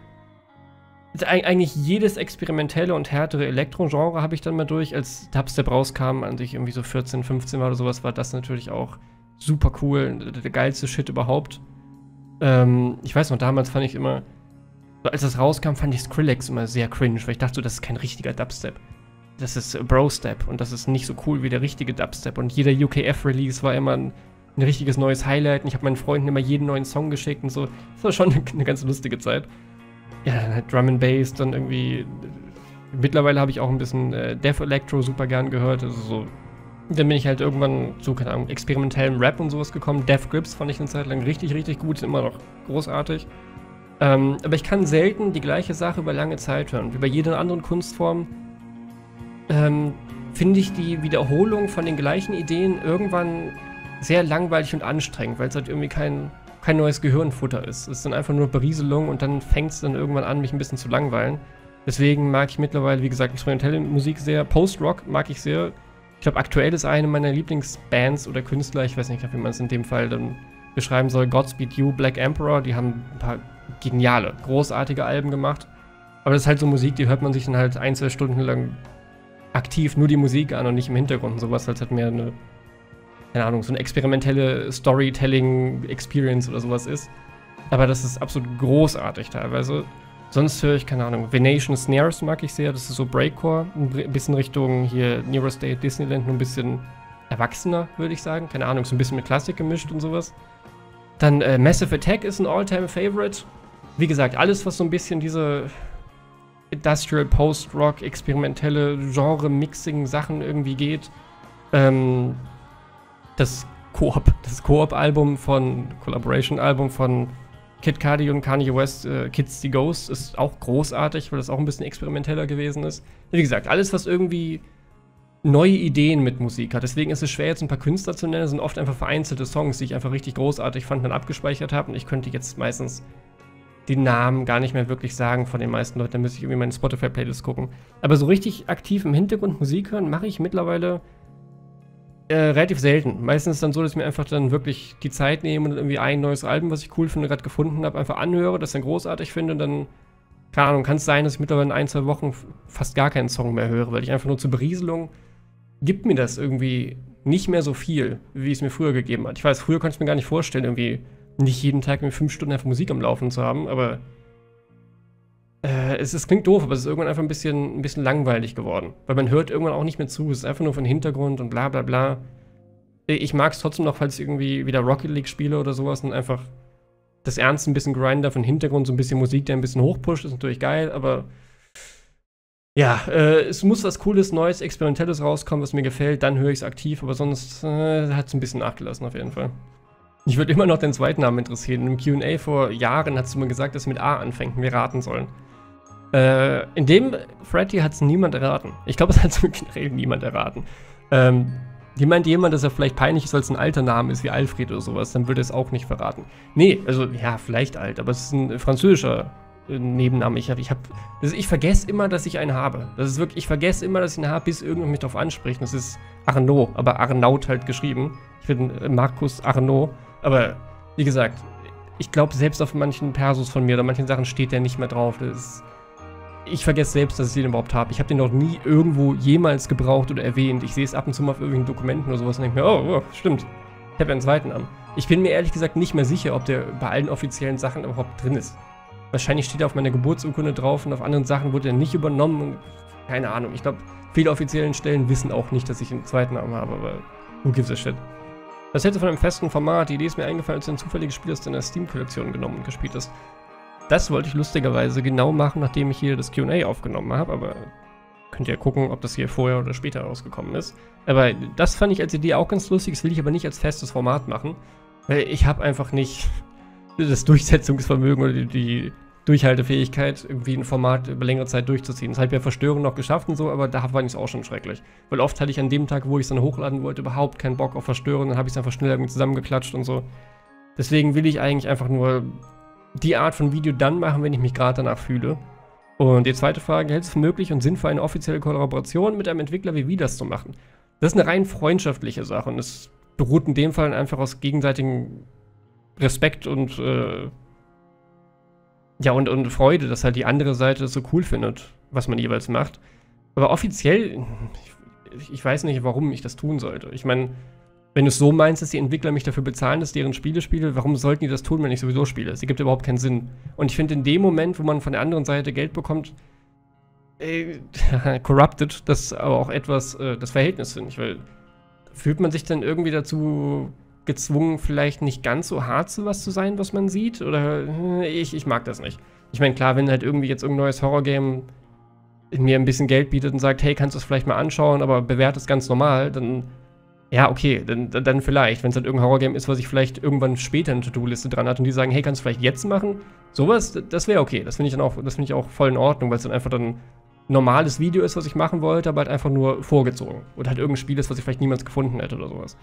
Eigentlich jedes experimentelle und härtere Elektro-Genre habe ich dann mal durch. Als Dubstep rauskam, an sich irgendwie so 14, 15 war oder sowas, war das natürlich auch super cool. Der geilste Shit überhaupt. Ähm, ich weiß noch, damals fand ich immer, als das rauskam, fand ich Skrillex immer sehr cringe, weil ich dachte, so, das ist kein richtiger Dubstep das ist Bro-Step und das ist nicht so cool wie der richtige Dubstep. Und jeder UKF-Release war immer ein, ein, richtiges neues Highlight. Und ich habe meinen Freunden immer jeden neuen Song geschickt und so. Das war schon eine, eine ganz lustige Zeit. Ja, dann halt Drum and Bass, dann irgendwie. Mittlerweile habe ich auch ein bisschen äh, Death Electro super gern gehört. Also so. Dann bin ich halt irgendwann zu, keine Ahnung, experimentellen Rap und sowas gekommen. Death Grips fand ich eine Zeit lang richtig, richtig gut, immer noch großartig. Ähm, aber ich kann selten die gleiche Sache über lange Zeit hören. Wie bei jeder anderen Kunstform ähm, finde ich die Wiederholung von den gleichen Ideen irgendwann sehr langweilig und anstrengend, weil es halt irgendwie kein, kein neues Gehirnfutter ist. Es ist dann einfach nur Berieselung und dann fängt es dann irgendwann an, mich ein bisschen zu langweilen. Deswegen mag ich mittlerweile, wie gesagt, experimentelle Musik sehr. Post-Rock mag ich sehr. Ich glaube, aktuell ist eine meiner Lieblingsbands oder Künstler, ich weiß nicht, wie man es in dem Fall dann beschreiben soll, Godspeed You, Black Emperor. Die haben ein paar geniale, großartige Alben gemacht. Aber das ist halt so Musik, die hört man sich dann halt ein, zwei Stunden lang aktiv nur die Musik an und nicht im Hintergrund und sowas, als halt mehr eine, keine Ahnung, so eine experimentelle Storytelling-Experience oder sowas ist. Aber das ist absolut großartig teilweise. Sonst höre ich, keine Ahnung, Venation Snares mag ich sehr, das ist so Breakcore, ein bisschen Richtung hier Neurostate, Disneyland, nur ein bisschen erwachsener, würde ich sagen. Keine Ahnung, so ein bisschen mit Klassik gemischt und sowas. Dann äh, Massive Attack ist ein All-Time-Favorite. Wie gesagt, alles, was so ein bisschen diese Industrial Post-Rock, experimentelle Genre-Mixing-Sachen irgendwie geht. Ähm, das Coop, das Coop-Album von, Collaboration-Album von Kid Cudi und Kanye West, äh, Kids the Ghost, ist auch großartig, weil das auch ein bisschen experimenteller gewesen ist. Wie gesagt, alles, was irgendwie neue Ideen mit Musik hat. Deswegen ist es schwer, jetzt ein paar Künstler zu nennen. Es sind oft einfach vereinzelte Songs, die ich einfach richtig großartig fand und abgespeichert habe. Und ich könnte jetzt meistens die Namen gar nicht mehr wirklich sagen von den meisten Leuten. Da müsste ich irgendwie meine Spotify-Playlist gucken. Aber so richtig aktiv im Hintergrund Musik hören mache ich mittlerweile äh, relativ selten. Meistens ist es dann so, dass ich mir einfach dann wirklich die Zeit nehme und irgendwie ein neues Album, was ich cool finde, gerade gefunden habe, einfach anhöre, das dann großartig finde und dann, keine Ahnung, kann es sein, dass ich mittlerweile in ein, zwei Wochen fast gar keinen Song mehr höre, weil ich einfach nur zur Berieselung gibt mir das irgendwie nicht mehr so viel, wie es mir früher gegeben hat. Ich weiß, früher konnte ich mir gar nicht vorstellen, irgendwie nicht jeden Tag mit fünf Stunden einfach Musik am Laufen zu haben, aber äh, es, es, klingt doof, aber es ist irgendwann einfach ein bisschen, ein bisschen langweilig geworden. Weil man hört irgendwann auch nicht mehr zu. Es ist einfach nur von Hintergrund und bla bla bla. Ich mag es trotzdem noch, falls ich irgendwie wieder Rocket League spiele oder sowas und einfach das Ernst ein bisschen Grinder von Hintergrund, so ein bisschen Musik, der ein bisschen hochpusht, ist natürlich geil, aber ja, äh, es muss was Cooles, Neues, Experimentelles rauskommen, was mir gefällt, dann höre ich es aktiv, aber sonst äh, hat es ein bisschen nachgelassen auf jeden Fall. Ich würde immer noch den zweiten Namen interessieren. Im QA vor Jahren hast du mir gesagt, dass es mit A anfängt und wir raten sollen. Äh, in dem Freddy hat es niemand erraten. Ich glaube, es hat so generell niemand erraten. Ähm, die meint jemand, dass er vielleicht peinlich ist, weil es ein alter Name ist, wie Alfred oder sowas, dann würde es auch nicht verraten. Nee, also ja, vielleicht alt, aber es ist ein französischer äh, Nebenname. Ich habe, ich habe, ich vergesse immer, dass ich einen habe. Das ist wirklich, ich vergesse immer, dass ich einen habe, bis irgendjemand mich darauf anspricht. Das ist Arnaud, aber Arnaud halt geschrieben. Ich bin äh, Markus Arnaud, aber wie gesagt, ich glaube, selbst auf manchen Persos von mir oder manchen Sachen steht der nicht mehr drauf. Ist, ich vergesse selbst, dass ich den überhaupt habe. Ich habe den noch nie irgendwo jemals gebraucht oder erwähnt. Ich sehe es ab und zu mal auf irgendwelchen Dokumenten oder sowas und denke mir, oh, oh stimmt, ich habe einen zweiten Namen. Ich bin mir ehrlich gesagt nicht mehr sicher, ob der bei allen offiziellen Sachen überhaupt drin ist. Wahrscheinlich steht er auf meiner Geburtsurkunde drauf und auf anderen Sachen wurde er nicht übernommen. Keine Ahnung. Ich glaube, viele offiziellen Stellen wissen auch nicht, dass ich einen zweiten Namen habe, aber who gives a shit. Das hätte von einem festen Format. Die Idee ist mir eingefallen, als du ein zufälliges Spiel aus deiner Steam-Kollektion genommen und gespielt hast. Das wollte ich lustigerweise genau machen, nachdem ich hier das QA aufgenommen habe, aber könnt ihr gucken, ob das hier vorher oder später rausgekommen ist. Aber das fand ich als Idee auch ganz lustig, das will ich aber nicht als festes Format machen, weil ich habe einfach nicht das Durchsetzungsvermögen oder die, die, Durchhaltefähigkeit, irgendwie ein Format über längere Zeit durchzuziehen. Das habe ich ja Verstörung noch geschafft und so, aber da fand ich es auch schon schrecklich. Weil oft hatte ich an dem Tag, wo ich es dann hochladen wollte, überhaupt keinen Bock auf Verstörung, dann habe ich es einfach schnell irgendwie zusammengeklatscht und so. Deswegen will ich eigentlich einfach nur die Art von Video dann machen, wenn ich mich gerade danach fühle. Und die zweite Frage, hältst du es für möglich und sinnvoll, eine offizielle Kollaboration mit einem Entwickler wie wir das zu machen? Das ist eine rein freundschaftliche Sache und es beruht in dem Fall einfach aus gegenseitigem Respekt und äh, ja, und, und Freude, dass halt die andere Seite das so cool findet, was man jeweils macht. Aber offiziell, ich, ich weiß nicht, warum ich das tun sollte. Ich meine, wenn du es so meinst, dass die Entwickler mich dafür bezahlen, dass deren Spiele spiele, warum sollten die das tun, wenn ich sowieso spiele? Es ergibt überhaupt keinen Sinn. Und ich finde, in dem Moment, wo man von der anderen Seite Geld bekommt, äh, corrupted, das aber auch etwas äh, das Verhältnis, finde ich. Weil fühlt man sich dann irgendwie dazu gezwungen, vielleicht nicht ganz so hart zu was zu sein, was man sieht? Oder äh, ich, ich mag das nicht. Ich meine, klar, wenn halt irgendwie jetzt irgendein neues Horrorgame mir ein bisschen Geld bietet und sagt, hey, kannst du es vielleicht mal anschauen, aber bewährt es ganz normal, dann ja, okay, dann, dann vielleicht, wenn es halt irgendein Horrorgame ist, was ich vielleicht irgendwann später eine To-Do-Liste dran hat und die sagen, hey, kannst du vielleicht jetzt machen? Sowas, das wäre okay. Das finde ich dann auch, das finde ich auch voll in Ordnung, weil es dann einfach dann normales Video ist, was ich machen wollte, aber halt einfach nur vorgezogen. Oder halt irgendein Spiel ist, was ich vielleicht niemals gefunden hätte oder sowas.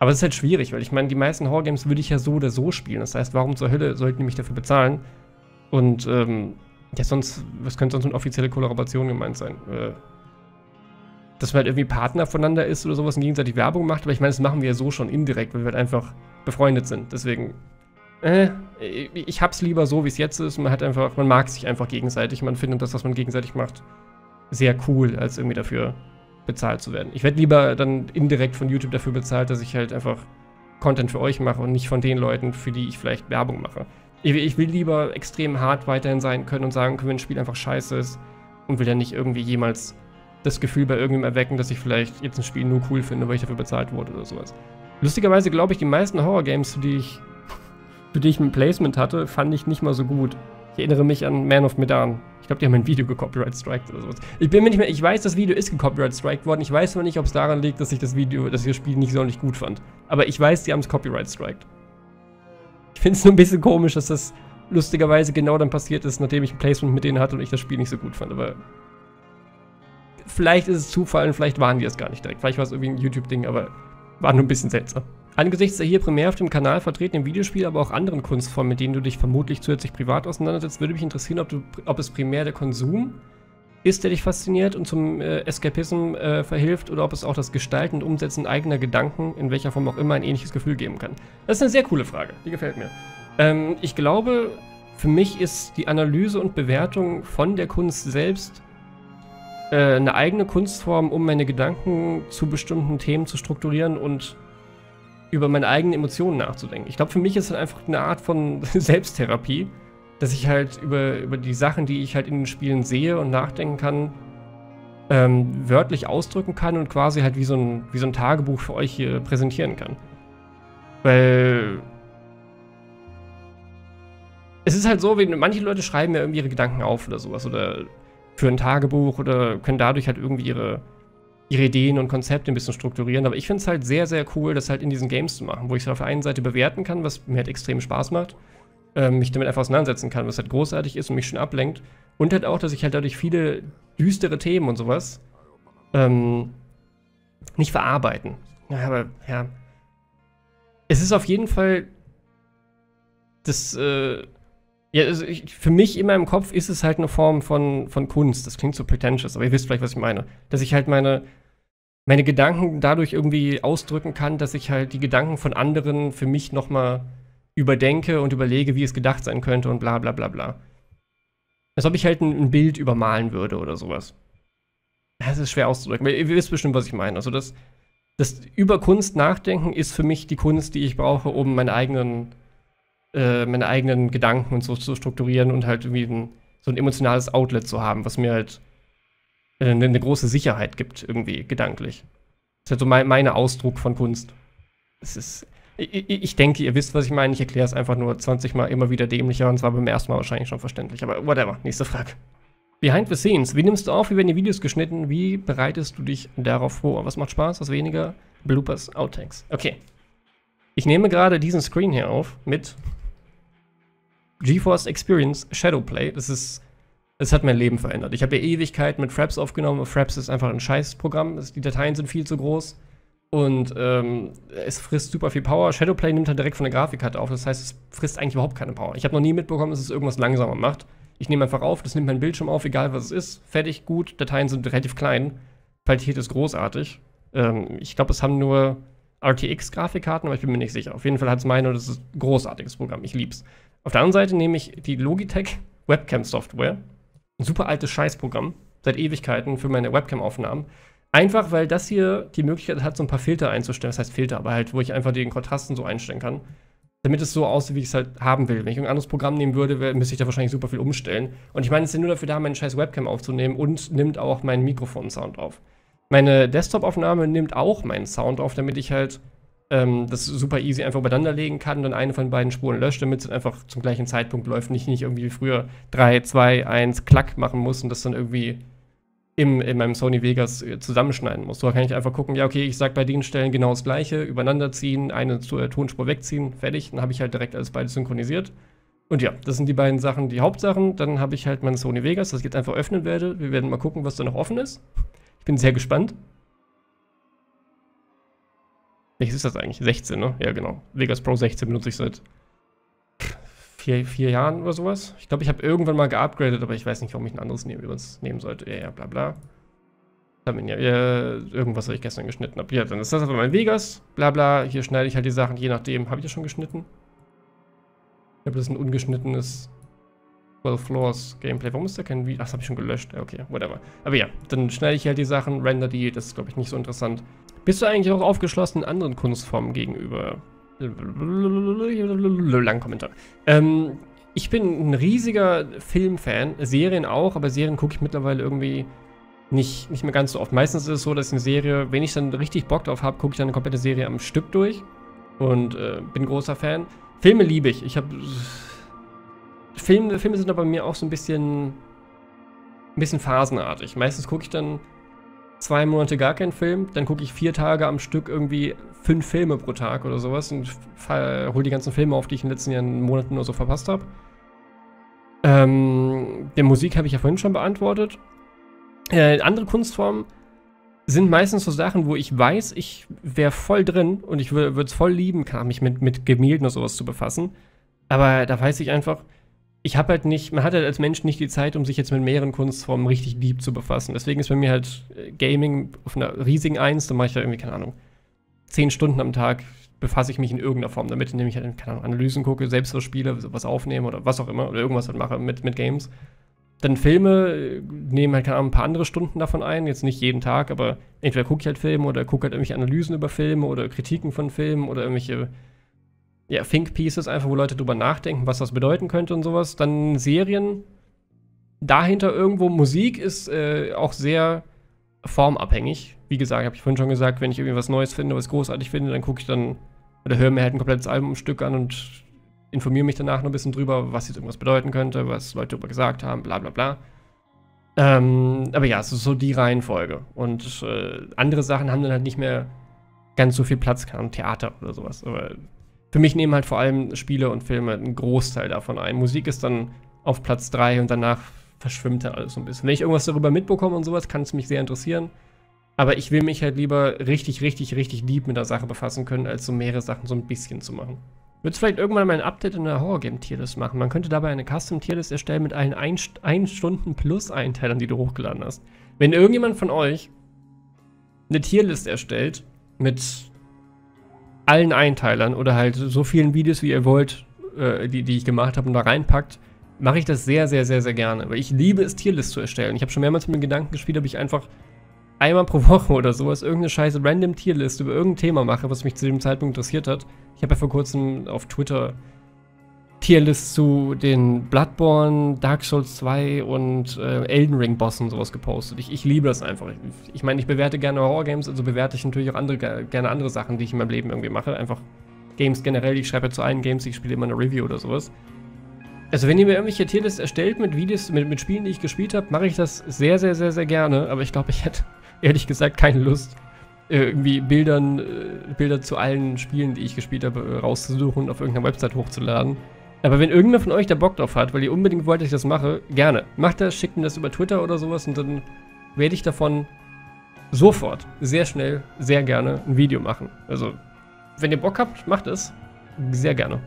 Aber es ist halt schwierig, weil ich meine, die meisten Horrorgames würde ich ja so oder so spielen. Das heißt, warum zur Hölle sollten die mich dafür bezahlen? Und, ähm, ja, sonst, was könnte sonst eine offizielle Kollaboration gemeint sein? Äh, dass man halt irgendwie Partner voneinander ist oder sowas und gegenseitig Werbung macht. Aber ich meine, das machen wir ja so schon indirekt, weil wir halt einfach befreundet sind. Deswegen, äh, ich hab's lieber so, wie es jetzt ist. Man hat einfach, man mag sich einfach gegenseitig. Man findet das, was man gegenseitig macht, sehr cool, als irgendwie dafür bezahlt zu werden. Ich werde lieber dann indirekt von YouTube dafür bezahlt, dass ich halt einfach Content für euch mache und nicht von den Leuten, für die ich vielleicht Werbung mache. Ich will lieber extrem hart weiterhin sein können und sagen können, wenn ein Spiel einfach scheiße ist und will ja nicht irgendwie jemals das Gefühl bei irgendjemandem erwecken, dass ich vielleicht jetzt ein Spiel nur cool finde, weil ich dafür bezahlt wurde oder sowas. Lustigerweise glaube ich, die meisten Horror-Games, für die ich für die ich ein Placement hatte, fand ich nicht mal so gut. Ich erinnere mich an Man of Medan. Ich glaube, die haben ein Video gecopyright striked oder sowas. Ich bin mir nicht mehr, ich weiß, das Video ist gecopyright striked worden. Ich weiß aber nicht, ob es daran liegt, dass ich das Video, dass ich das Spiel nicht sonderlich gut fand. Aber ich weiß, die haben es copyright striked. Ich finde es nur ein bisschen komisch, dass das lustigerweise genau dann passiert ist, nachdem ich ein Placement mit denen hatte und ich das Spiel nicht so gut fand. Aber vielleicht ist es Zufall und vielleicht waren die es gar nicht direkt. Vielleicht war es irgendwie ein YouTube-Ding, aber war nur ein bisschen seltsam. Angesichts der hier primär auf dem Kanal vertretenen Videospiele, aber auch anderen Kunstformen, mit denen du dich vermutlich zusätzlich privat auseinandersetzt, würde mich interessieren, ob, du, ob es primär der Konsum ist, der dich fasziniert und zum äh, Eskapism äh, verhilft, oder ob es auch das Gestalten und Umsetzen eigener Gedanken, in welcher Form auch immer, ein ähnliches Gefühl geben kann. Das ist eine sehr coole Frage, die gefällt mir. Ähm, ich glaube, für mich ist die Analyse und Bewertung von der Kunst selbst äh, eine eigene Kunstform, um meine Gedanken zu bestimmten Themen zu strukturieren und über meine eigenen Emotionen nachzudenken. Ich glaube, für mich ist es einfach eine Art von Selbsttherapie, dass ich halt über, über die Sachen, die ich halt in den Spielen sehe und nachdenken kann, ähm, wörtlich ausdrücken kann und quasi halt wie so, ein, wie so ein Tagebuch für euch hier präsentieren kann. Weil es ist halt so, wie manche Leute schreiben ja irgendwie ihre Gedanken auf oder sowas oder für ein Tagebuch oder können dadurch halt irgendwie ihre, ihre Ideen und Konzepte ein bisschen strukturieren. Aber ich finde es halt sehr, sehr cool, das halt in diesen Games zu machen, wo ich es auf der einen Seite bewerten kann, was mir halt extrem Spaß macht, ähm, mich damit einfach auseinandersetzen kann, was halt großartig ist und mich schon ablenkt. Und halt auch, dass ich halt dadurch viele düstere Themen und sowas ähm, nicht verarbeiten. Ja, aber ja. Es ist auf jeden Fall das, äh, ja, also ich, für mich in meinem Kopf ist es halt eine Form von, von Kunst. Das klingt so pretentious, aber ihr wisst vielleicht, was ich meine. Dass ich halt meine, meine Gedanken dadurch irgendwie ausdrücken kann, dass ich halt die Gedanken von anderen für mich nochmal überdenke und überlege, wie es gedacht sein könnte und bla bla bla bla. Als ob ich halt ein, ein Bild übermalen würde oder sowas. Das ist schwer auszudrücken, ihr wisst bestimmt, was ich meine. Also das, das über Kunst nachdenken ist für mich die Kunst, die ich brauche, um meine eigenen äh, meine eigenen Gedanken und so zu strukturieren und halt irgendwie ein, so ein emotionales Outlet zu haben, was mir halt eine, eine, große Sicherheit gibt, irgendwie gedanklich. Das ist halt so mein meine Ausdruck von Kunst. Es ist, ich, ich, denke, ihr wisst, was ich meine. Ich erkläre es einfach nur 20 Mal immer wieder dämlicher und zwar beim ersten Mal wahrscheinlich schon verständlich. Aber whatever, nächste Frage. Behind the scenes. Wie nimmst du auf? Wie werden die Videos geschnitten? Wie bereitest du dich darauf vor? Was macht Spaß? Was weniger? Bloopers, Outtakes. Okay. Ich nehme gerade diesen Screen hier auf mit GeForce Experience Shadowplay, das ist, das hat mein Leben verändert. Ich habe ja Ewigkeit mit Fraps aufgenommen. Fraps ist einfach ein Scheißprogramm. Die Dateien sind viel zu groß und ähm, es frisst super viel Power. Shadowplay nimmt halt direkt von der Grafikkarte auf. Das heißt, es frisst eigentlich überhaupt keine Power. Ich habe noch nie mitbekommen, dass es irgendwas langsamer macht. Ich nehme einfach auf, das nimmt mein Bildschirm auf, egal was es ist. Fertig, gut. Dateien sind relativ klein. Qualität ist großartig. Ähm, ich glaube, es haben nur RTX-Grafikkarten, aber ich bin mir nicht sicher. Auf jeden Fall hat es meine und das ist ein großartiges Programm. Ich lieb's. Auf der anderen Seite nehme ich die Logitech Webcam Software. Ein super altes Scheißprogramm. Seit Ewigkeiten für meine Webcam-Aufnahmen. Einfach, weil das hier die Möglichkeit hat, so ein paar Filter einzustellen. Das heißt Filter, aber halt, wo ich einfach den Kontrasten so einstellen kann. Damit es so aussieht, wie ich es halt haben will. Wenn ich ein anderes Programm nehmen würde, müsste ich da wahrscheinlich super viel umstellen. Und ich meine, es ist ja nur dafür da, meine scheiß Webcam aufzunehmen und nimmt auch meinen Mikrofon-Sound auf. Meine Desktop-Aufnahme nimmt auch meinen Sound auf, damit ich halt ähm, das super easy einfach übereinander legen kann und dann eine von beiden Spuren löscht, damit es einfach zum gleichen Zeitpunkt läuft. Nicht, nicht irgendwie wie früher 3, 2, 1, Klack machen muss und das dann irgendwie im, in meinem Sony Vegas äh, zusammenschneiden muss. So kann ich einfach gucken, ja, okay, ich sag bei den Stellen genau das gleiche, übereinander ziehen, eine äh, Tonspur wegziehen, fertig. Dann habe ich halt direkt alles beides synchronisiert. Und ja, das sind die beiden Sachen, die Hauptsachen. Dann habe ich halt mein Sony Vegas, das ich jetzt einfach öffnen werde. Wir werden mal gucken, was da noch offen ist. Ich bin sehr gespannt. Welches ist das eigentlich? 16, ne? Ja, genau. Vegas Pro 16 benutze ich seit vier, vier Jahren oder sowas. Ich glaube, ich habe irgendwann mal geupgradet, aber ich weiß nicht, warum ich ein anderes nehmen, nehmen sollte. Ja, ja, bla bla. Ja, ja, irgendwas, was ich gestern geschnitten habe. Ja, dann ist das aber mein Vegas. Bla bla. Hier schneide ich halt die Sachen, je nachdem. Habe ich das schon geschnitten? Ich glaube, das ist ein ungeschnittenes 12 Floors Gameplay. Warum ist da kein Video? Ach, das habe ich schon gelöscht. Okay, whatever. Aber ja, dann schneide ich halt die Sachen, render die. Das ist, glaube ich, nicht so interessant. Bist du eigentlich auch aufgeschlossen anderen Kunstformen gegenüber? Lang Kommentar. Ähm, ich bin ein riesiger Filmfan, Serien auch, aber Serien gucke ich mittlerweile irgendwie nicht, nicht mehr ganz so oft. Meistens ist es so, dass ich eine Serie, wenn ich dann richtig Bock drauf habe, gucke ich dann eine komplette Serie am Stück durch und äh, bin großer Fan. Filme liebe ich. Ich habe Filme, Filme sind aber bei mir auch so ein bisschen ein bisschen phasenartig. Meistens gucke ich dann zwei Monate gar keinen Film, dann gucke ich vier Tage am Stück irgendwie fünf Filme pro Tag oder sowas und hole die ganzen Filme auf, die ich in den letzten Jahren, Monaten nur so verpasst habe. Ähm, der Musik habe ich ja vorhin schon beantwortet. Äh, andere Kunstformen sind meistens so Sachen, wo ich weiß, ich wäre voll drin und ich würde es voll lieben, kann mich mit, mit Gemälden oder sowas zu befassen. Aber da weiß ich einfach, ich habe halt nicht, man hat halt als Mensch nicht die Zeit, um sich jetzt mit mehreren Kunstformen richtig deep zu befassen. Deswegen ist bei mir halt äh, Gaming auf einer riesigen Eins, da mache ich ja irgendwie, keine Ahnung, zehn Stunden am Tag befasse ich mich in irgendeiner Form damit, indem ich halt, keine Ahnung, Analysen gucke, selbst was spiele, was aufnehme oder was auch immer, oder irgendwas halt mache mit, mit Games. Dann Filme äh, nehmen halt, keine Ahnung, ein paar andere Stunden davon ein, jetzt nicht jeden Tag, aber entweder gucke ich halt Filme oder gucke halt irgendwelche Analysen über Filme oder Kritiken von Filmen oder irgendwelche ja, Think Pieces, einfach wo Leute drüber nachdenken, was das bedeuten könnte und sowas. Dann Serien. Dahinter irgendwo Musik ist äh, auch sehr formabhängig. Wie gesagt, habe ich vorhin schon gesagt, wenn ich irgendwie was Neues finde, was großartig finde, dann gucke ich dann oder höre mir halt ein komplettes Albumstück an und informiere mich danach noch ein bisschen drüber, was jetzt irgendwas bedeuten könnte, was Leute darüber gesagt haben, bla bla bla. Ähm, aber ja, es ist so die Reihenfolge. Und äh, andere Sachen haben dann halt nicht mehr ganz so viel Platz, kann Theater oder sowas. Aber für mich nehmen halt vor allem Spiele und Filme einen Großteil davon ein. Musik ist dann auf Platz 3 und danach verschwimmt halt alles so ein bisschen. Wenn ich irgendwas darüber mitbekomme und sowas, kann es mich sehr interessieren. Aber ich will mich halt lieber richtig, richtig, richtig deep mit der Sache befassen können, als so mehrere Sachen so ein bisschen zu machen. Wird es vielleicht irgendwann mal ein Update in der Horror-Game-Tierlist machen? Man könnte dabei eine Custom-Tierlist erstellen mit allen 1 Stunden plus Einteilern, die du hochgeladen hast. Wenn irgendjemand von euch eine Tierlist erstellt mit allen Einteilern oder halt so vielen Videos, wie ihr wollt, äh, die, die ich gemacht habe und da reinpackt, mache ich das sehr, sehr, sehr, sehr gerne. Weil ich liebe es, Tierlist zu erstellen. Ich habe schon mehrmals mit dem Gedanken gespielt, ob ich einfach einmal pro Woche oder sowas irgendeine scheiße random Tierlist über irgendein Thema mache, was mich zu dem Zeitpunkt interessiert hat. Ich habe ja vor kurzem auf Twitter Tierlist zu den Bloodborne, Dark Souls 2 und äh, Elden Ring Bossen sowas gepostet. Ich, ich liebe das einfach. Ich, ich meine, ich bewerte gerne Horror-Games, also bewerte ich natürlich auch andere, gerne andere Sachen, die ich in meinem Leben irgendwie mache. Einfach Games generell. Ich schreibe zu allen Games, ich spiele immer eine Review oder sowas. Also wenn ihr mir irgendwelche Tierlists erstellt mit Videos, mit, mit Spielen, die ich gespielt habe, mache ich das sehr, sehr, sehr, sehr gerne. Aber ich glaube, ich hätte ehrlich gesagt keine Lust, irgendwie Bildern, äh, Bilder zu allen Spielen, die ich gespielt habe, äh, rauszusuchen und auf irgendeiner Website hochzuladen. Aber wenn irgendwer von euch da Bock drauf hat, weil ihr unbedingt wollt, dass ich das mache, gerne. Macht das, schickt mir das über Twitter oder sowas und dann werde ich davon sofort, sehr schnell, sehr gerne ein Video machen. Also, wenn ihr Bock habt, macht es. Sehr gerne.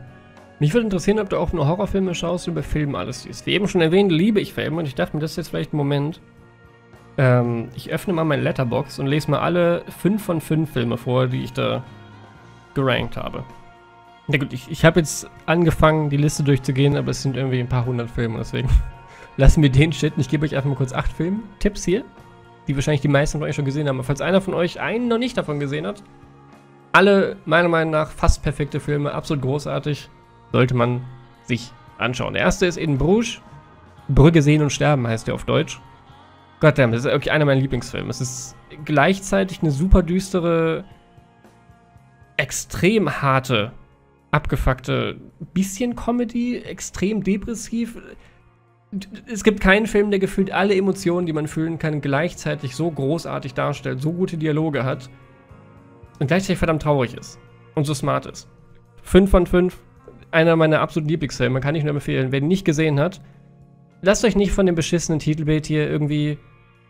Mich würde interessieren, ob du auch nur Horrorfilme schaust über Filme alles siehst. Wie eben schon erwähnt, liebe ich Filme und ich dachte mir, das ist jetzt vielleicht ein Moment. Ähm, ich öffne mal meine Letterbox und lese mal alle 5 von 5 Filme vor, die ich da gerankt habe. Na gut, ich, ich habe jetzt angefangen, die Liste durchzugehen, aber es sind irgendwie ein paar hundert Filme, deswegen lassen wir den Shit. Ich gebe euch einfach mal kurz 8 Film-Tipps hier, die wahrscheinlich die meisten von euch schon gesehen haben. Aber falls einer von euch einen noch nicht davon gesehen hat, alle meiner Meinung nach fast perfekte Filme, absolut großartig sollte man sich anschauen. Der erste ist in Bruges. Brügge sehen und sterben heißt der auf Deutsch. Gottverdammt, das ist wirklich einer meiner Lieblingsfilme. Es ist gleichzeitig eine super düstere, extrem harte, abgefuckte, bisschen Comedy, extrem depressiv. Es gibt keinen Film, der gefühlt alle Emotionen, die man fühlen kann, gleichzeitig so großartig darstellt, so gute Dialoge hat und gleichzeitig verdammt traurig ist und so smart ist. 5 von 5, einer meiner absoluten Lieblingsfilme, kann ich nur empfehlen. Wer ihn nicht gesehen hat, lasst euch nicht von dem beschissenen Titelbild hier irgendwie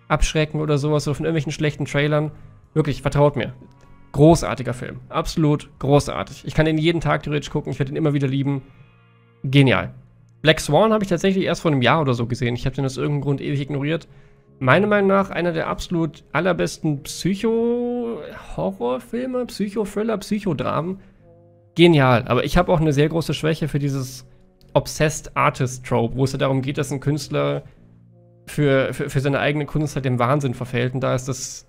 abschrecken oder sowas oder von irgendwelchen schlechten Trailern. Wirklich, vertraut mir. Großartiger Film. Absolut großartig. Ich kann den jeden Tag theoretisch gucken. Ich werde ihn immer wieder lieben. Genial. Black Swan habe ich tatsächlich erst vor einem Jahr oder so gesehen. Ich habe den aus irgendeinem Grund ewig ignoriert. Meiner Meinung nach einer der absolut allerbesten Psycho-Horrorfilme, Psycho-Thriller, Psychodramen genial. Aber ich habe auch eine sehr große Schwäche für dieses Obsessed Artist Trope, wo es ja darum geht, dass ein Künstler für, für, für seine eigene Kunst halt dem Wahnsinn verfällt. Und da ist das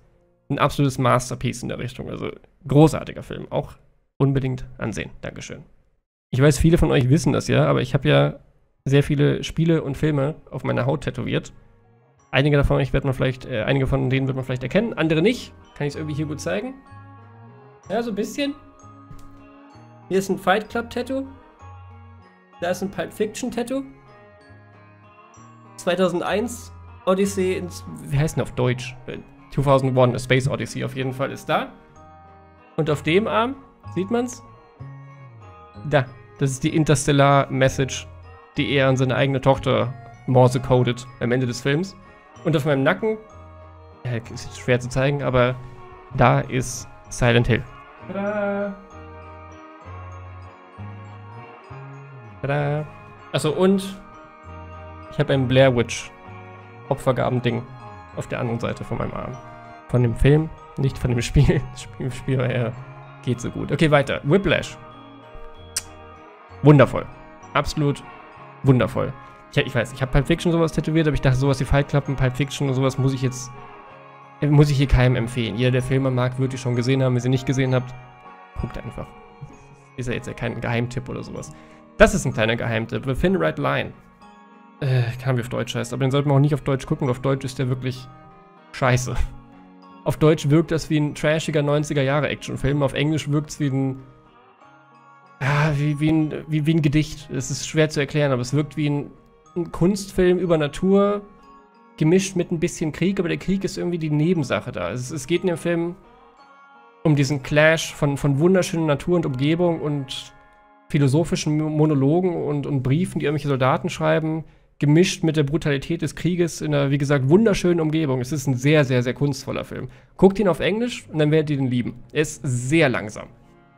ein absolutes Masterpiece in der Richtung. Also großartiger Film. Auch unbedingt ansehen. Dankeschön. Ich weiß, viele von euch wissen das ja, aber ich habe ja sehr viele Spiele und Filme auf meiner Haut tätowiert. Einige davon euch wird man vielleicht, äh, einige von denen wird man vielleicht erkennen, andere nicht. Kann ich es irgendwie hier gut zeigen? Ja, so ein bisschen. Hier ist ein Fight Club Tattoo. Da ist ein Pulp Fiction Tattoo. 2001 Odyssey ins. Wie heißt denn auf Deutsch? 2001 A Space Odyssey auf jeden Fall ist da. Und auf dem Arm, sieht man's? Da, das ist die Interstellar Message, die er an seine eigene Tochter Morse codet am Ende des Films. Und auf meinem Nacken, ja, ist schwer zu zeigen, aber da ist Silent Hill. Tada! Tada. Achso, und ich habe ein Blair Witch Opfergabending auf der anderen Seite von meinem Arm. Von dem Film, nicht von dem Spiel. Das Spiel, Spiel war ja, geht so gut. Okay, weiter. Whiplash. Wundervoll. Absolut wundervoll. Ich, ich weiß, ich habe Pulp Fiction sowas tätowiert, aber ich dachte, sowas wie Fight und Pulp Fiction und sowas muss ich jetzt, muss ich hier keinem empfehlen. Jeder, der Filme mag, wird die schon gesehen haben. Wenn ihr sie nicht gesehen habt, guckt einfach. Ist ja jetzt ja kein Geheimtipp oder sowas. Das ist ein kleiner Geheimtipp. The Thin Red Line. Äh, kann wie auf Deutsch heißt, aber den sollten wir auch nicht auf Deutsch gucken. Auf Deutsch ist der wirklich scheiße. Auf Deutsch wirkt das wie ein trashiger 90er-Jahre-Actionfilm. Auf Englisch wirkt es wie ein. Ja, wie, wie, ein, wie, wie ein Gedicht. Es ist schwer zu erklären, aber es wirkt wie ein, ein Kunstfilm über Natur, gemischt mit ein bisschen Krieg, aber der Krieg ist irgendwie die Nebensache da. Es, es geht in dem Film um diesen Clash von, von wunderschönen Natur und Umgebung und philosophischen Monologen und, und Briefen, die irgendwelche Soldaten schreiben, gemischt mit der Brutalität des Krieges in einer, wie gesagt, wunderschönen Umgebung. Es ist ein sehr, sehr, sehr kunstvoller Film. Guckt ihn auf Englisch und dann werdet ihr ihn lieben. Er ist sehr langsam.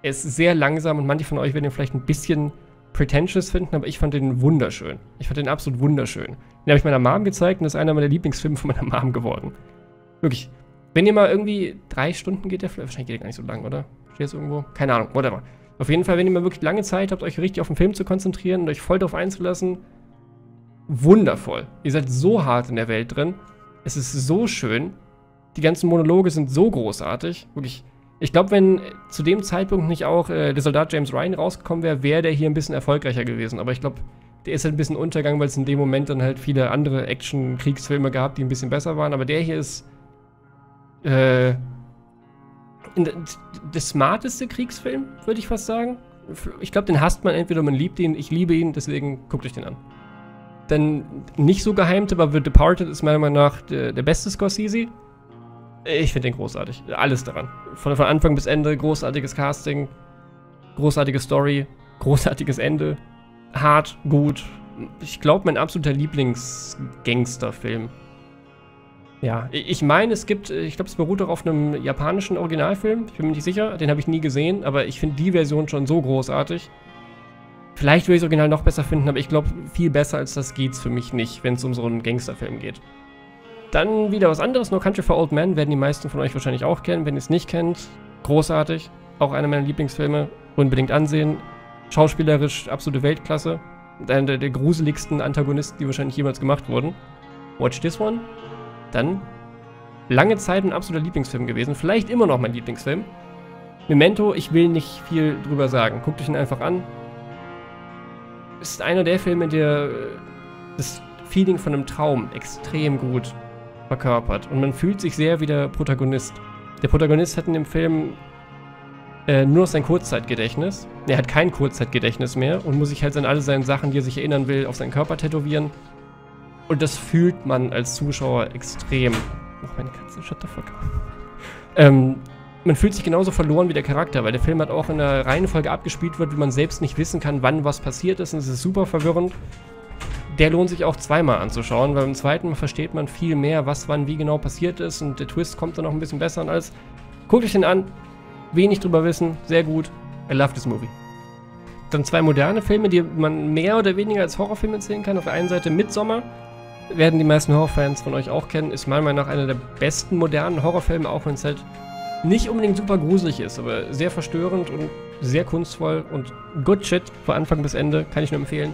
Er ist sehr langsam und manche von euch werden ihn vielleicht ein bisschen pretentious finden, aber ich fand den wunderschön. Ich fand den absolut wunderschön. Den habe ich meiner Mom gezeigt und das ist einer meiner Lieblingsfilme von meiner Mom geworden. Wirklich. Wenn ihr mal irgendwie drei Stunden geht, der Film, wahrscheinlich geht der gar nicht so lang, oder? Steht jetzt irgendwo? Keine Ahnung, whatever. Auf jeden Fall, wenn ihr mal wirklich lange Zeit habt, euch richtig auf den Film zu konzentrieren und euch voll darauf einzulassen, wundervoll. Ihr seid so hart in der Welt drin. Es ist so schön. Die ganzen Monologe sind so großartig. Wirklich. Ich glaube, wenn zu dem Zeitpunkt nicht auch äh, der Soldat James Ryan rausgekommen wäre, wäre der hier ein bisschen erfolgreicher gewesen. Aber ich glaube, der ist halt ein bisschen untergegangen, weil es in dem Moment dann halt viele andere Action-Kriegsfilme gab, die ein bisschen besser waren. Aber der hier ist äh, der smarteste Kriegsfilm, würde ich fast sagen. Ich glaube, den hasst man entweder man liebt ihn. Ich liebe ihn, deswegen guckt euch den an. Dann nicht so geheimte, aber The Departed ist meiner Meinung nach der, der beste Scorsese. Ich finde den großartig. Alles daran. Von, von Anfang bis Ende, großartiges Casting, großartige Story, großartiges Ende. Hart, gut. Ich glaube, mein absoluter Lieblingsgangsterfilm. Ja, ich meine, es gibt, ich glaube, es beruht auch auf einem japanischen Originalfilm. Ich bin mir nicht sicher, den habe ich nie gesehen, aber ich finde die Version schon so großartig. Vielleicht würde ich das Original noch besser finden, aber ich glaube, viel besser als das geht's für mich nicht, wenn es um so einen Gangsterfilm geht. Dann wieder was anderes, No Country for Old Men, werden die meisten von euch wahrscheinlich auch kennen. Wenn ihr es nicht kennt, großartig. Auch einer meiner Lieblingsfilme, unbedingt ansehen. Schauspielerisch absolute Weltklasse. Einer der, der gruseligsten Antagonisten, die wahrscheinlich jemals gemacht wurden. Watch this one. Dann lange Zeit ein absoluter Lieblingsfilm gewesen. Vielleicht immer noch mein Lieblingsfilm. Memento, ich will nicht viel drüber sagen. Guckt euch ihn einfach an ist einer der Filme, der äh, das Feeling von einem Traum extrem gut verkörpert. Und man fühlt sich sehr wie der Protagonist. Der Protagonist hat in dem Film äh, nur sein Kurzzeitgedächtnis. Er hat kein Kurzzeitgedächtnis mehr und muss sich halt an alle seine Sachen, die er sich erinnern will, auf seinen Körper tätowieren. Und das fühlt man als Zuschauer extrem. Oh, meine Katze, shut the fuck. Ähm, man fühlt sich genauso verloren wie der Charakter, weil der Film hat auch in einer Reihenfolge abgespielt wird, wie man selbst nicht wissen kann, wann was passiert ist und es ist super verwirrend. Der lohnt sich auch zweimal anzuschauen, weil beim zweiten Mal versteht man viel mehr, was wann wie genau passiert ist und der Twist kommt dann noch ein bisschen besser an als. Guckt euch den an, wenig drüber wissen, sehr gut. I love this movie. Dann zwei moderne Filme, die man mehr oder weniger als Horrorfilme zählen kann. Auf der einen Seite Midsommar, werden die meisten Horrorfans von euch auch kennen, ist meiner Meinung nach einer der besten modernen Horrorfilme, auch wenn es halt nicht unbedingt super gruselig ist, aber sehr verstörend und sehr kunstvoll und good shit von Anfang bis Ende, kann ich nur empfehlen.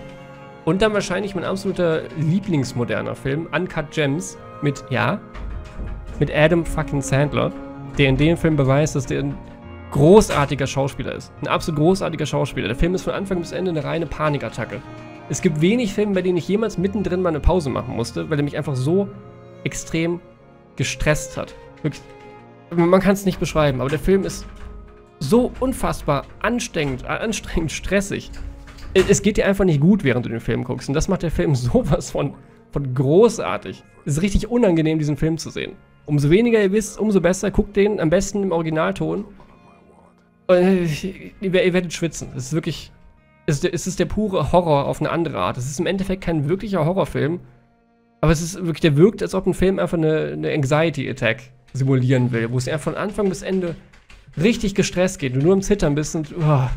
Und dann wahrscheinlich mein absoluter Lieblingsmoderner Film, Uncut Gems, mit, ja, mit Adam fucking Sandler, der in dem Film beweist, dass der ein großartiger Schauspieler ist. Ein absolut großartiger Schauspieler. Der Film ist von Anfang bis Ende eine reine Panikattacke. Es gibt wenig Filme, bei denen ich jemals mittendrin mal eine Pause machen musste, weil er mich einfach so extrem gestresst hat. Wirklich man kann es nicht beschreiben, aber der Film ist so unfassbar anstrengend, äh, anstrengend stressig. Es geht dir einfach nicht gut, während du den Film guckst. Und das macht der Film sowas von, von großartig. Es ist richtig unangenehm, diesen Film zu sehen. Umso weniger ihr wisst, umso besser. Guckt den am besten im Originalton. Äh, ihr werdet schwitzen. Es ist wirklich. Es ist der pure Horror auf eine andere Art. Es ist im Endeffekt kein wirklicher Horrorfilm. Aber es ist wirklich, der wirkt, als ob ein Film einfach eine, eine Anxiety-Attack simulieren will, wo es ja von Anfang bis Ende richtig gestresst geht, du nur im Zittern bist und oh,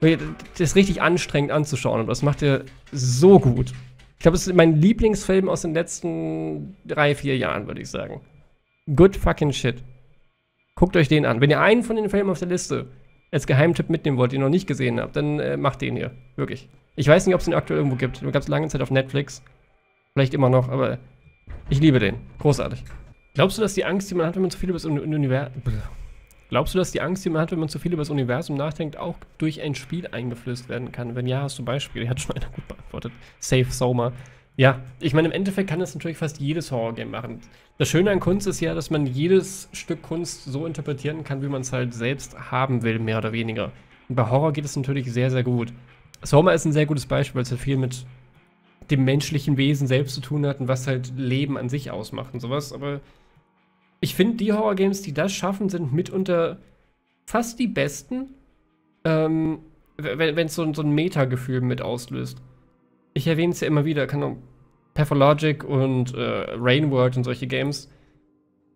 das ist richtig anstrengend anzuschauen und das macht er so gut. Ich glaube, es ist mein Lieblingsfilm aus den letzten drei, vier Jahren, würde ich sagen. Good fucking shit. Guckt euch den an. Wenn ihr einen von den Filmen auf der Liste als Geheimtipp mitnehmen wollt, den ihr noch nicht gesehen habt, dann äh, macht den hier. Wirklich. Ich weiß nicht, ob es den aktuell irgendwo gibt. Den gab es lange Zeit auf Netflix. Vielleicht immer noch, aber ich liebe den. Großartig. Glaubst du, dass die Angst, die man hat, wenn man zu viel über das Universum. Glaubst du, dass die Angst, die man hat, wenn man zu viel über das Universum nachdenkt, auch durch ein Spiel eingeflößt werden kann? Wenn ja, hast du Beispiele? Hat schon einer gut beantwortet. Safe Soma. Ja, ich meine, im Endeffekt kann das natürlich fast jedes Horror-Game machen. Das Schöne an Kunst ist ja, dass man jedes Stück Kunst so interpretieren kann, wie man es halt selbst haben will, mehr oder weniger. Und bei Horror geht es natürlich sehr, sehr gut. Soma ist ein sehr gutes Beispiel, weil es ja viel mit dem menschlichen Wesen selbst zu tun hat und was halt Leben an sich ausmacht und sowas. Aber ich finde, die Horror-Games, die das schaffen, sind mitunter fast die besten, ähm, wenn es so, so, ein Meta-Gefühl mit auslöst. Ich erwähne es ja immer wieder, kann auch Pathologic und äh, Rainworld und solche Games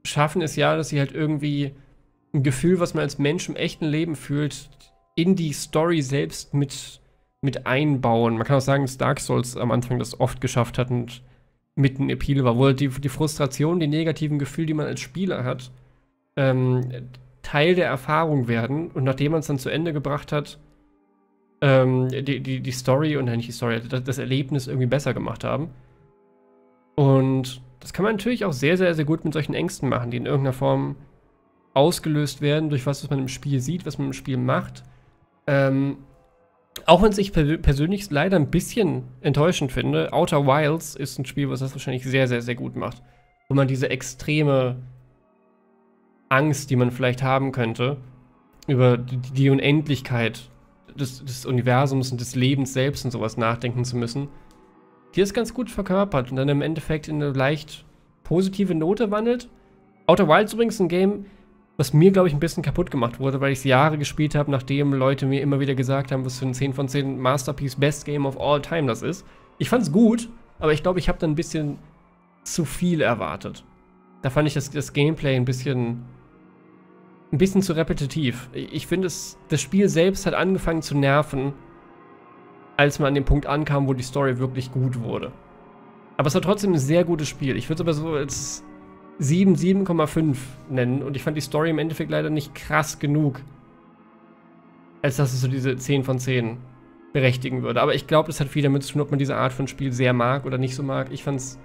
schaffen es ja, dass sie halt irgendwie ein Gefühl, was man als Mensch im echten Leben fühlt, in die Story selbst mit, mit einbauen. Man kann auch sagen, dass Dark Souls am Anfang das oft geschafft hat und mit einem Appeal war, wo die, die Frustration, die negativen Gefühle, die man als Spieler hat, ähm, Teil der Erfahrung werden und nachdem man es dann zu Ende gebracht hat, ähm, die, die, die Story und nicht die Story, das, das Erlebnis irgendwie besser gemacht haben. Und das kann man natürlich auch sehr, sehr, sehr gut mit solchen Ängsten machen, die in irgendeiner Form ausgelöst werden durch was, was man im Spiel sieht, was man im Spiel macht. Ähm, auch wenn ich persönlich leider ein bisschen enttäuschend finde, Outer Wilds ist ein Spiel, was das wahrscheinlich sehr, sehr, sehr gut macht. Wo man diese extreme Angst, die man vielleicht haben könnte, über die, Unendlichkeit des, des, Universums und des Lebens selbst und sowas nachdenken zu müssen, die ist ganz gut verkörpert und dann im Endeffekt in eine leicht positive Note wandelt. Outer Wilds übrigens ein Game, was mir, glaube ich, ein bisschen kaputt gemacht wurde, weil ich es Jahre gespielt habe, nachdem Leute mir immer wieder gesagt haben, was für ein 10 von 10 Masterpiece Best Game of All Time das ist. Ich fand es gut, aber ich glaube, ich habe dann ein bisschen zu viel erwartet. Da fand ich das, das Gameplay ein bisschen ein bisschen zu repetitiv. Ich finde, das Spiel selbst hat angefangen zu nerven, als man an dem Punkt ankam, wo die Story wirklich gut wurde. Aber es war trotzdem ein sehr gutes Spiel. Ich würde es aber so als 7, 7,5 nennen. Und ich fand die Story im Endeffekt leider nicht krass genug, als dass es so diese 10 von 10 berechtigen würde. Aber ich glaube, das hat viel damit zu tun, ob man diese Art von Spiel sehr mag oder nicht so mag. Ich fand's.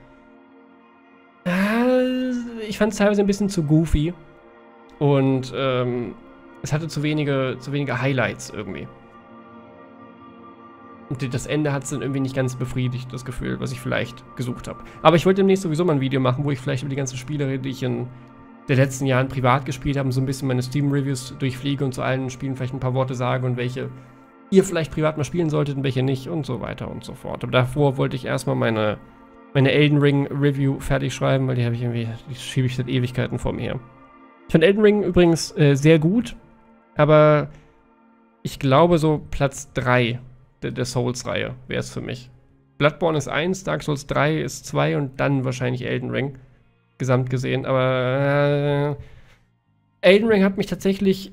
Äh, ich fand's teilweise ein bisschen zu goofy. Und ähm, es hatte zu wenige, zu wenige Highlights irgendwie. Und das Ende hat es dann irgendwie nicht ganz befriedigt, das Gefühl, was ich vielleicht gesucht habe. Aber ich wollte demnächst sowieso mal ein Video machen, wo ich vielleicht über die ganzen Spiele rede, die ich in den letzten Jahren privat gespielt habe, so ein bisschen meine Steam-Reviews durchfliege und zu allen Spielen vielleicht ein paar Worte sage und welche ihr vielleicht privat mal spielen solltet und welche nicht und so weiter und so fort. Aber davor wollte ich erstmal meine, meine Elden Ring Review fertig schreiben, weil die habe ich irgendwie, die schiebe ich seit Ewigkeiten vor mir her. Ich fand Elden Ring übrigens äh, sehr gut, aber ich glaube so Platz 3 der, der Souls-Reihe wäre es für mich. Bloodborne ist 1, Dark Souls 3 ist 2 und dann wahrscheinlich Elden Ring. Gesamt gesehen. Aber äh, Elden Ring hat mich tatsächlich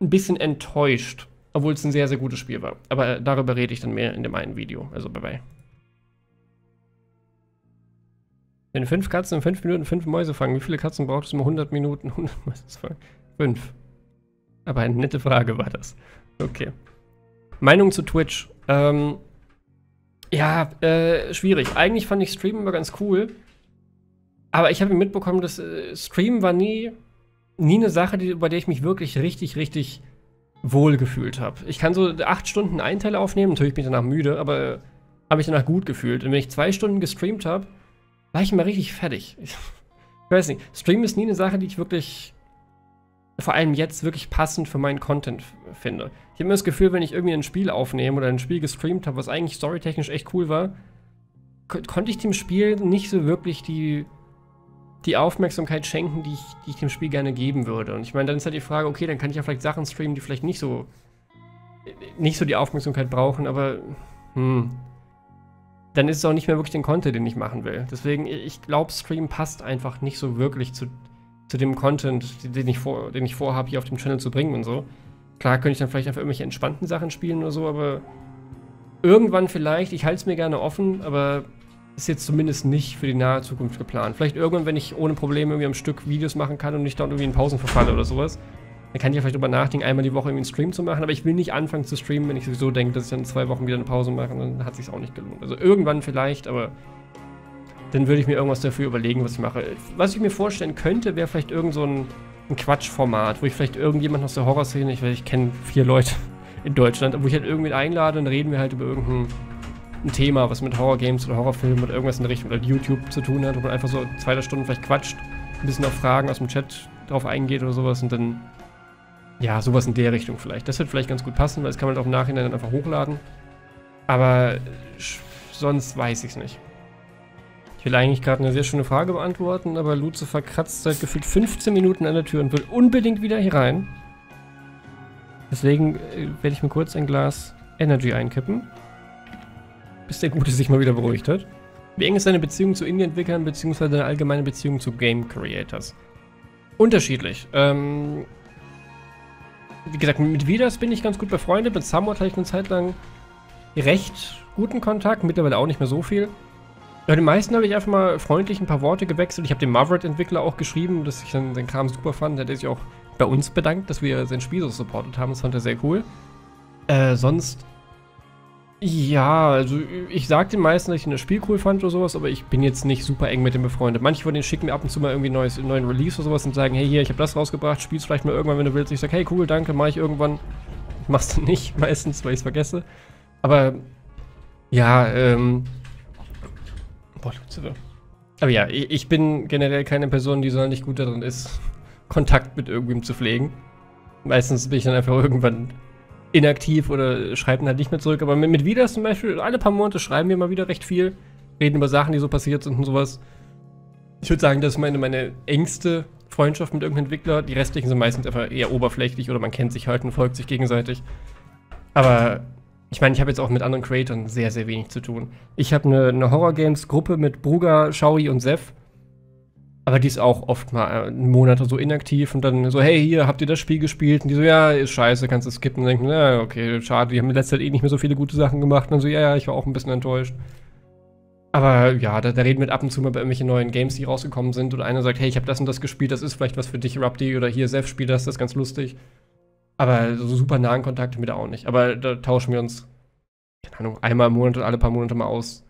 ein bisschen enttäuscht. Obwohl es ein sehr, sehr gutes Spiel war. Aber darüber rede ich dann mehr in dem einen Video. Also bye bye. Wenn fünf Katzen in fünf Minuten fünf Mäuse fangen, wie viele Katzen braucht es um 100 Minuten 100 Mäuse zu fangen? Fünf. Aber eine nette Frage war das. Okay. Meinung zu Twitch. Ähm, ja, äh, schwierig. Eigentlich fand ich Streamen immer ganz cool. Aber ich habe mitbekommen, dass äh, Streamen war nie, nie eine Sache, die, bei der ich mich wirklich richtig, richtig wohl gefühlt habe. Ich kann so acht Stunden einen Teil aufnehmen, natürlich bin ich danach müde, aber äh, habe ich danach gut gefühlt. Und wenn ich zwei Stunden gestreamt habe, war ich immer richtig fertig. Ich, weiß nicht, Streamen ist nie eine Sache, die ich wirklich vor allem jetzt wirklich passend für meinen Content finde. Ich habe immer das Gefühl, wenn ich irgendwie ein Spiel aufnehme oder ein Spiel gestreamt habe, was eigentlich storytechnisch echt cool war, konnte ich dem Spiel nicht so wirklich die, die Aufmerksamkeit schenken, die ich, die ich dem Spiel gerne geben würde. Und ich meine, dann ist halt die Frage, okay, dann kann ich ja vielleicht Sachen streamen, die vielleicht nicht so nicht so die Aufmerksamkeit brauchen, aber hm, dann ist es auch nicht mehr wirklich den Content, den ich machen will. Deswegen, ich glaube, Stream passt einfach nicht so wirklich zu, zu dem Content, den ich, vor, den ich vorhabe, hier auf dem Channel zu bringen und so. Klar könnte ich dann vielleicht einfach irgendwelche entspannten Sachen spielen oder so, aber irgendwann vielleicht, ich halte es mir gerne offen, aber ist jetzt zumindest nicht für die nahe Zukunft geplant. Vielleicht irgendwann, wenn ich ohne Probleme irgendwie am Stück Videos machen kann und nicht dort irgendwie in Pausen verfalle oder sowas. Dann kann ich ja vielleicht drüber nachdenken, einmal die Woche irgendwie einen Stream zu machen, aber ich will nicht anfangen zu streamen, wenn ich sowieso denke, dass ich dann zwei Wochen wieder eine Pause mache, dann hat sich auch nicht gelohnt. Also irgendwann vielleicht, aber dann würde ich mir irgendwas dafür überlegen, was ich mache. Was ich mir vorstellen könnte, wäre vielleicht irgend so ein ein Quatschformat, wo ich vielleicht irgendjemand aus der Horrorszene, ich, ich kenne vier Leute in Deutschland, wo ich halt irgendwie einlade und reden wir halt über irgendein ein Thema, was mit Horrorgames oder Horrorfilmen oder irgendwas in der Richtung oder YouTube zu tun hat, wo man einfach so zwei, drei Stunden vielleicht quatscht, ein bisschen auf Fragen aus dem Chat drauf eingeht oder sowas und dann, ja, sowas in der Richtung vielleicht. Das wird vielleicht ganz gut passen, weil das kann man halt auch im Nachhinein dann einfach hochladen. Aber sonst weiß ich es nicht. Ich will eigentlich gerade eine sehr schöne Frage beantworten, aber Lucifer kratzt seit gefühlt 15 Minuten an der Tür und will unbedingt wieder hier rein. Deswegen äh, werde ich mir kurz ein Glas Energy einkippen. Bis der Gute sich mal wieder beruhigt hat. Wie eng ist deine Beziehung zu Indie-Entwicklern bzw. deine allgemeine Beziehung zu Game Creators? Unterschiedlich. Ähm, wie gesagt, mit Vidas bin ich ganz gut befreundet. Mit Somewhat hatte ich eine Zeit lang recht guten Kontakt, mittlerweile auch nicht mehr so viel. Bei den meisten habe ich einfach mal freundlich ein paar Worte gewechselt. Ich habe dem Maverick-Entwickler auch geschrieben, dass ich dann den Kram super fand. Da hat er sich auch bei uns bedankt, dass wir sein Spiel so supportet haben. Das fand er sehr cool. Äh, sonst ja, also ich sag den meisten, dass ich das Spiel cool fand oder sowas, aber ich bin jetzt nicht super eng mit dem befreundet. Manche von denen schicken mir ab und zu mal irgendwie einen neues, neuen Release oder sowas und sagen, hey hier, ich habe das rausgebracht, spiel's vielleicht mal irgendwann, wenn du willst. Ich sag, hey cool, danke, mach ich irgendwann. Ich mach's dann nicht, meistens, weil ich's vergesse. Aber ja, ähm. Boah, Aber ja, ich bin generell keine Person, die sonderlich gut darin ist, Kontakt mit irgendwem zu pflegen. Meistens bin ich dann einfach irgendwann inaktiv oder schreiben halt nicht mehr zurück. Aber mit, mit Vidas zum Beispiel, alle paar Monate schreiben wir mal wieder recht viel. Reden über Sachen, die so passiert sind und sowas. Ich würde sagen, das ist meine, meine engste Freundschaft mit irgendeinem Entwickler. Die restlichen sind meistens einfach eher oberflächlich oder man kennt sich halt und folgt sich gegenseitig. Aber ich meine, ich habe jetzt auch mit anderen Creatoren sehr, sehr wenig zu tun. Ich habe eine, eine Horror-Games-Gruppe mit Bruga, Shaui und Seth. Aber die ist auch oft mal äh, einen Monat oder so inaktiv und dann so, hey, hier, habt ihr das Spiel gespielt? Und die so, ja, ist scheiße, kannst du skippen. Und denken, ja, okay, schade, die haben in letzter Zeit eh nicht mehr so viele gute Sachen gemacht. Und dann so, ja, ja, ich war auch ein bisschen enttäuscht. Aber ja, da, da reden wir ab und zu mal bei irgendwelchen neuen Games, die rausgekommen sind. Oder einer sagt, hey, ich habe das und das gespielt, das ist vielleicht was für dich, Rupti. Oder hier, Seth spielt das, das ist ganz lustig. Aber so super nahen Kontakt mit auch nicht. Aber da tauschen wir uns, keine Ahnung, einmal im Monat oder alle paar Monate mal aus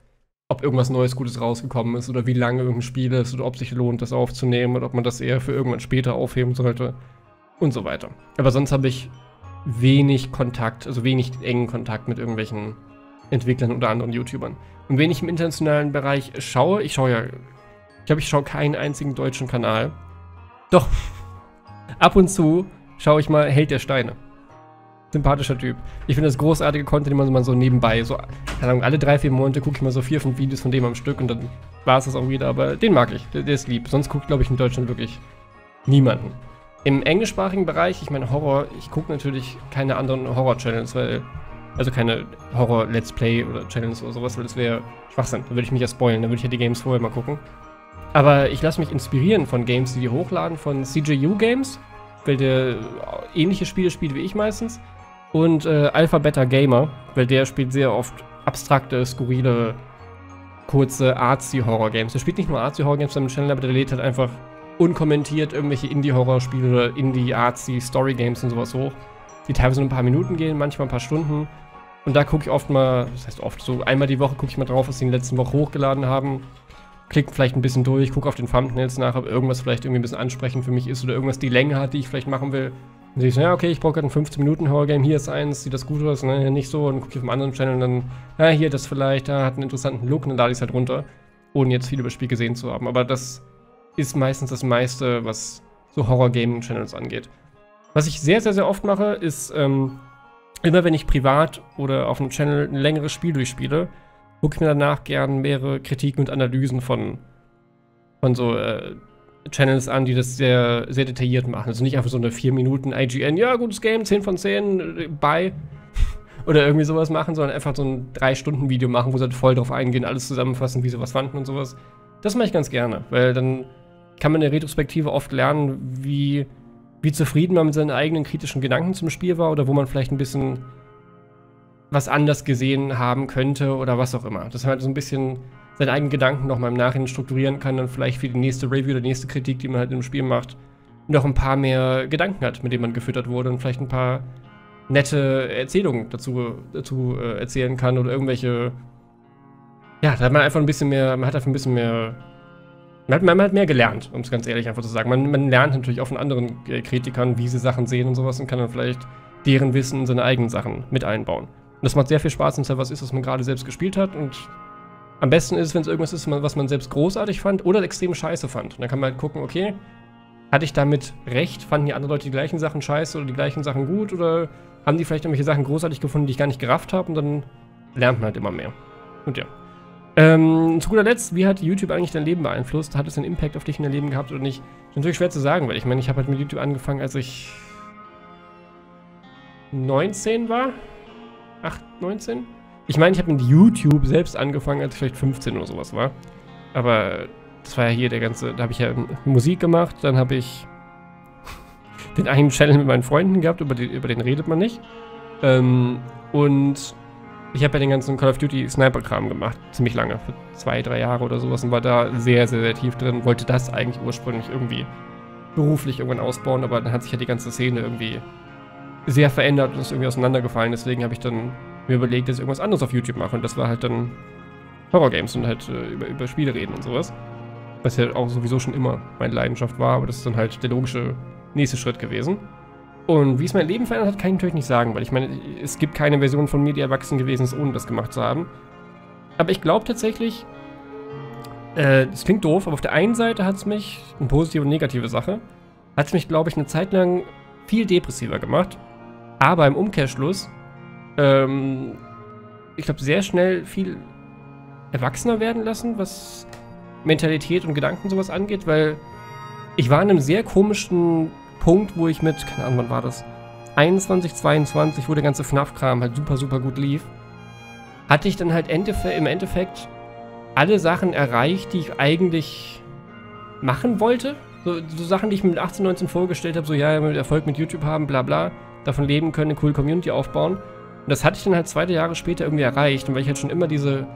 ob irgendwas Neues, Gutes rausgekommen ist oder wie lange irgendein Spiel ist oder ob sich lohnt, das aufzunehmen oder ob man das eher für irgendwann später aufheben sollte und so weiter. Aber sonst habe ich wenig Kontakt, also wenig engen Kontakt mit irgendwelchen Entwicklern oder anderen YouTubern. Und wenn ich im internationalen Bereich schaue, ich schaue ja, ich glaube, ich schaue keinen einzigen deutschen Kanal. Doch, ab und zu schaue ich mal Held der Steine sympathischer Typ. Ich finde das großartige Content, den man mal so nebenbei, so, keine Ahnung, alle drei, vier Monate gucke ich mal so vier, fünf Videos von dem am Stück und dann war es das auch wieder. Aber den mag ich, der, der ist lieb. Sonst guckt, glaube ich, in Deutschland wirklich niemanden. Im englischsprachigen Bereich, ich meine Horror, ich gucke natürlich keine anderen Horror-Channels, weil, also keine Horror-Let's Play oder Channels oder sowas, weil das wäre Schwachsinn. Da würde ich mich ja spoilen, da würde ich ja die Games vorher mal gucken. Aber ich lasse mich inspirieren von Games, die die hochladen, von CJU Games, weil der ähnliche Spiele spielt wie ich meistens und äh, Alpha Beta Gamer, weil der spielt sehr oft abstrakte, skurrile, kurze Artsy-Horror-Games. Der spielt nicht nur Artsy-Horror-Games auf seinem Channel, aber der lädt halt einfach unkommentiert irgendwelche Indie-Horror-Spiele oder Indie-Artsy-Story-Games und sowas hoch, die teilweise nur ein paar Minuten gehen, manchmal ein paar Stunden. Und da gucke ich oft mal, das heißt oft, so einmal die Woche gucke ich mal drauf, was sie in der letzten Woche hochgeladen haben. Klick vielleicht ein bisschen durch, gucke auf den Thumbnails nach, ob irgendwas vielleicht irgendwie ein bisschen ansprechend für mich ist oder irgendwas die Länge hat, die ich vielleicht machen will. Dann sehe ich so, ja, okay, ich brauche gerade ein 15-Minuten-Horror-Game, hier ist eins, sieht das gut aus, ne, nicht so, und gucke ich auf einem anderen Channel und dann, ja, hier das vielleicht, da hat einen interessanten Look und dann lade ich es halt runter, ohne jetzt viel über das Spiel gesehen zu haben. Aber das ist meistens das meiste, was so Horror-Gaming-Channels angeht. Was ich sehr, sehr, sehr oft mache, ist, ähm, immer wenn ich privat oder auf einem Channel ein längeres Spiel durchspiele, gucke ich mir danach gern mehrere Kritiken und Analysen von, von so äh, Channels an, die das sehr, sehr detailliert machen. Also nicht einfach so eine 4 Minuten IGN, ja, gutes Game, 10 von 10, bye. Oder irgendwie sowas machen, sondern einfach so ein 3-Stunden-Video machen, wo sie halt voll drauf eingehen, alles zusammenfassen, wie sie was fanden und sowas. Das mache ich ganz gerne, weil dann kann man in der Retrospektive oft lernen, wie, wie zufrieden man mit seinen eigenen kritischen Gedanken zum Spiel war oder wo man vielleicht ein bisschen was anders gesehen haben könnte oder was auch immer. Das halt so ein bisschen seine eigenen Gedanken nochmal im Nachhinein strukturieren kann und vielleicht für die nächste Review oder die nächste Kritik, die man halt im Spiel macht, noch ein paar mehr Gedanken hat, mit denen man gefüttert wurde und vielleicht ein paar nette Erzählungen dazu, dazu äh, erzählen kann oder irgendwelche. Ja, da hat man einfach ein bisschen mehr, man hat einfach ein bisschen mehr Man hat, man hat mehr gelernt, um es ganz ehrlich einfach zu sagen. Man, man lernt natürlich auch von anderen äh, Kritikern, wie sie Sachen sehen und sowas und kann dann vielleicht deren Wissen in seine eigenen Sachen mit einbauen. Und das macht sehr viel Spaß, wenn es halt was ist, was man gerade selbst gespielt hat. Und am besten ist, wenn es irgendwas ist, was man selbst großartig fand oder extrem scheiße fand. Und dann kann man halt gucken, okay, hatte ich damit recht? Fanden die anderen Leute die gleichen Sachen scheiße oder die gleichen Sachen gut? Oder haben die vielleicht irgendwelche Sachen großartig gefunden, die ich gar nicht gerafft habe? Und dann lernt man halt immer mehr. Und ja. Ähm, zu guter Letzt, wie hat YouTube eigentlich dein Leben beeinflusst? Hat es einen Impact auf dich in dein Leben gehabt oder nicht? Ist natürlich schwer zu sagen, weil ich meine, ich habe halt mit YouTube angefangen, als ich 19 war. 8, 19? Ich meine, ich habe mit YouTube selbst angefangen, als ich vielleicht 15 oder sowas war. Aber das war ja hier der ganze, da habe ich ja Musik gemacht, dann habe ich den einen Channel mit meinen Freunden gehabt, über den, über den redet man nicht. Ähm, und ich habe ja den ganzen Call of Duty Sniper-Kram gemacht, ziemlich lange, für zwei, drei Jahre oder sowas und war da sehr, sehr, sehr tief drin. Wollte das eigentlich ursprünglich irgendwie beruflich irgendwann ausbauen, aber dann hat sich ja die ganze Szene irgendwie sehr verändert und ist irgendwie auseinandergefallen. Deswegen habe ich dann mir überlegt, dass ich irgendwas anderes auf YouTube mache und das war halt dann Horror-Games und halt äh, über, über Spiele reden und sowas. Was ja auch sowieso schon immer meine Leidenschaft war, aber das ist dann halt der logische nächste Schritt gewesen. Und wie es mein Leben verändert hat, kann ich natürlich nicht sagen, weil ich meine, es gibt keine Version von mir, die erwachsen gewesen ist, ohne das gemacht zu haben. Aber ich glaube tatsächlich, äh, das klingt doof, aber auf der einen Seite hat es mich, eine positive und negative Sache, hat es mich, glaube ich, eine Zeit lang viel depressiver gemacht. Aber im Umkehrschluss, ähm, ich glaube, sehr schnell viel erwachsener werden lassen, was Mentalität und Gedanken sowas angeht, weil ich war in einem sehr komischen Punkt, wo ich mit, keine Ahnung, wann war das? 21, 22, wo der ganze FNAF-Kram halt super, super gut lief, hatte ich dann halt im Endeffekt alle Sachen erreicht, die ich eigentlich machen wollte. So, so Sachen, die ich mir mit 18, 19 vorgestellt habe, so ja, Erfolg mit YouTube haben, bla bla, davon leben können, eine coole Community aufbauen. Und das hatte ich dann halt zwei Jahre später irgendwie erreicht. Und weil ich halt schon immer diese,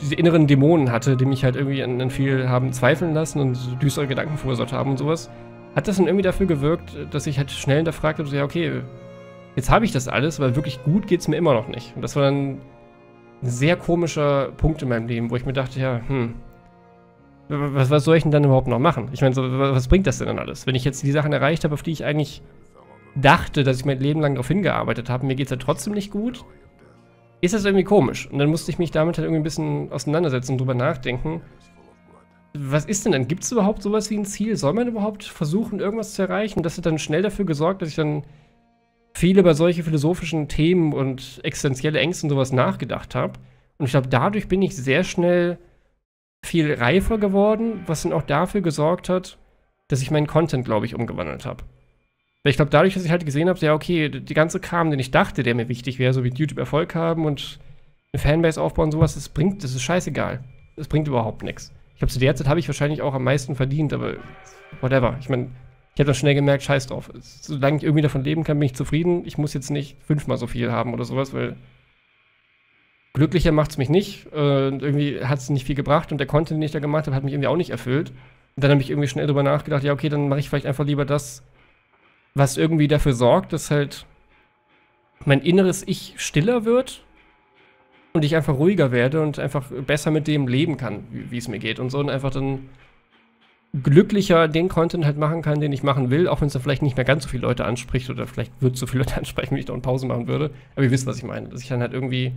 diese inneren Dämonen hatte, die mich halt irgendwie an, an viel haben zweifeln lassen und düstere Gedanken verursacht haben und sowas, hat das dann irgendwie dafür gewirkt, dass ich halt schnell hinterfragt habe, so, ja, okay, jetzt habe ich das alles, aber wirklich gut geht es mir immer noch nicht. Und das war dann ein sehr komischer Punkt in meinem Leben, wo ich mir dachte, ja, hm, was, was soll ich denn dann überhaupt noch machen? Ich meine, so, was bringt das denn dann alles? Wenn ich jetzt die Sachen erreicht habe, auf die ich eigentlich dachte, dass ich mein Leben lang darauf hingearbeitet habe, mir geht es ja trotzdem nicht gut, ist das irgendwie komisch. Und dann musste ich mich damit halt irgendwie ein bisschen auseinandersetzen und drüber nachdenken. Was ist denn dann? Gibt es überhaupt sowas wie ein Ziel? Soll man überhaupt versuchen, irgendwas zu erreichen? Das hat dann schnell dafür gesorgt, dass ich dann viel über solche philosophischen Themen und existenzielle Ängste und sowas nachgedacht habe. Und ich glaube, dadurch bin ich sehr schnell viel reifer geworden, was dann auch dafür gesorgt hat, dass ich meinen Content, glaube ich, umgewandelt habe. Weil ich glaube, dadurch, dass ich halt gesehen habe, ja, okay, die ganze Kram, den ich dachte, der mir wichtig wäre, so wie YouTube Erfolg haben und eine Fanbase aufbauen und sowas, das bringt, das ist scheißegal. Das bringt überhaupt nichts. Ich glaube, zu der Zeit habe ich wahrscheinlich auch am meisten verdient, aber whatever. Ich meine, ich habe dann schnell gemerkt, scheiß drauf. Solange ich irgendwie davon leben kann, bin ich zufrieden. Ich muss jetzt nicht fünfmal so viel haben oder sowas, weil glücklicher macht es mich nicht. Äh, irgendwie hat es nicht viel gebracht und der Content, den ich da gemacht habe, hat mich irgendwie auch nicht erfüllt. Und dann habe ich irgendwie schnell drüber nachgedacht, ja, okay, dann mache ich vielleicht einfach lieber das, was irgendwie dafür sorgt, dass halt mein inneres Ich stiller wird und ich einfach ruhiger werde und einfach besser mit dem leben kann, wie es mir geht und so und einfach dann glücklicher den Content halt machen kann, den ich machen will, auch wenn es dann vielleicht nicht mehr ganz so viele Leute anspricht oder vielleicht wird so viele Leute ansprechen, wie ich da eine Pause machen würde. Aber ihr wisst, was ich meine. Dass ich dann halt irgendwie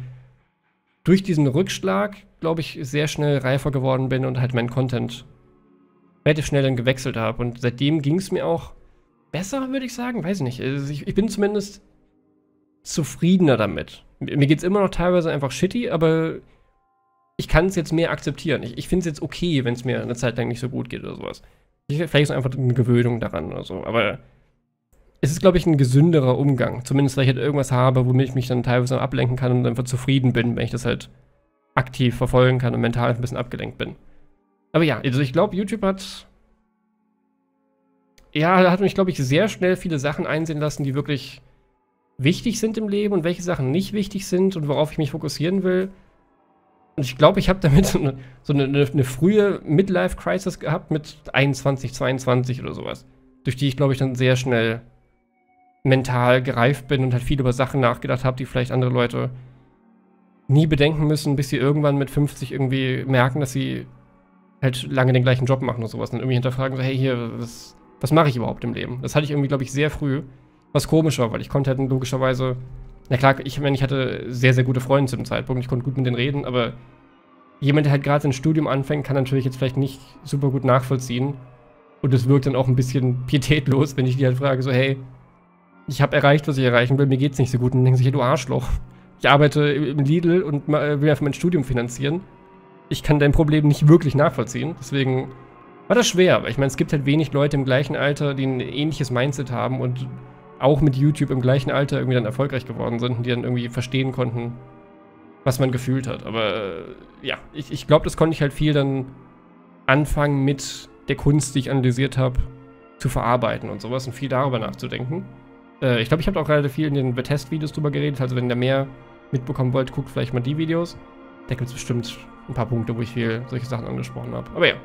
durch diesen Rückschlag, glaube ich, sehr schnell reifer geworden bin und halt meinen Content relativ schnell dann gewechselt habe. Und seitdem ging es mir auch besser, würde ich sagen. Weiß nicht. Also ich, ich bin zumindest zufriedener damit. Mir geht es immer noch teilweise einfach shitty, aber ich kann es jetzt mehr akzeptieren. Ich, ich finde es jetzt okay, wenn es mir eine Zeit lang nicht so gut geht oder sowas. Ich, vielleicht ist einfach eine Gewöhnung daran oder so. Aber es ist, glaube ich, ein gesünderer Umgang. Zumindest, weil ich halt irgendwas habe, womit ich mich dann teilweise ablenken kann und einfach zufrieden bin, wenn ich das halt aktiv verfolgen kann und mental ein bisschen abgelenkt bin. Aber ja, also ich glaube, YouTube hat ja, da hat mich, glaube ich, sehr schnell viele Sachen einsehen lassen, die wirklich wichtig sind im Leben und welche Sachen nicht wichtig sind und worauf ich mich fokussieren will. Und ich glaube, ich habe damit so eine, so eine, frühe Midlife-Crisis gehabt mit 21, 22 oder sowas. Durch die ich, glaube ich, dann sehr schnell mental gereift bin und halt viel über Sachen nachgedacht habe, die vielleicht andere Leute nie bedenken müssen, bis sie irgendwann mit 50 irgendwie merken, dass sie halt lange den gleichen Job machen oder sowas und irgendwie hinterfragen, so, hey, hier, was, was mache ich überhaupt im Leben? Das hatte ich irgendwie, glaube ich, sehr früh. Was komisch war, weil ich konnte halt logischerweise, na klar, ich meine, ich hatte sehr, sehr gute Freunde zu dem Zeitpunkt, ich konnte gut mit denen reden, aber jemand, der halt gerade sein Studium anfängt, kann natürlich jetzt vielleicht nicht super gut nachvollziehen. Und es wirkt dann auch ein bisschen pietätlos, wenn ich die halt frage, so, hey, ich habe erreicht, was ich erreichen will, mir geht's nicht so gut. Und dann denken sich, hey, du Arschloch. Ich arbeite im Lidl und will einfach mein Studium finanzieren. Ich kann dein Problem nicht wirklich nachvollziehen. Deswegen war das schwer. Aber ich meine, es gibt halt wenig Leute im gleichen Alter, die ein ähnliches Mindset haben und auch mit YouTube im gleichen Alter irgendwie dann erfolgreich geworden sind und die dann irgendwie verstehen konnten, was man gefühlt hat. Aber äh, ja, ich, ich glaube, das konnte ich halt viel dann anfangen mit der Kunst, die ich analysiert habe, zu verarbeiten und sowas und viel darüber nachzudenken. Äh, ich glaube, ich habe auch relativ viel in den Test-Videos drüber geredet. Also wenn ihr mehr mitbekommen wollt, guckt vielleicht mal die Videos. Da gibt es bestimmt ein paar Punkte, wo ich viel solche Sachen angesprochen habe. Aber ja.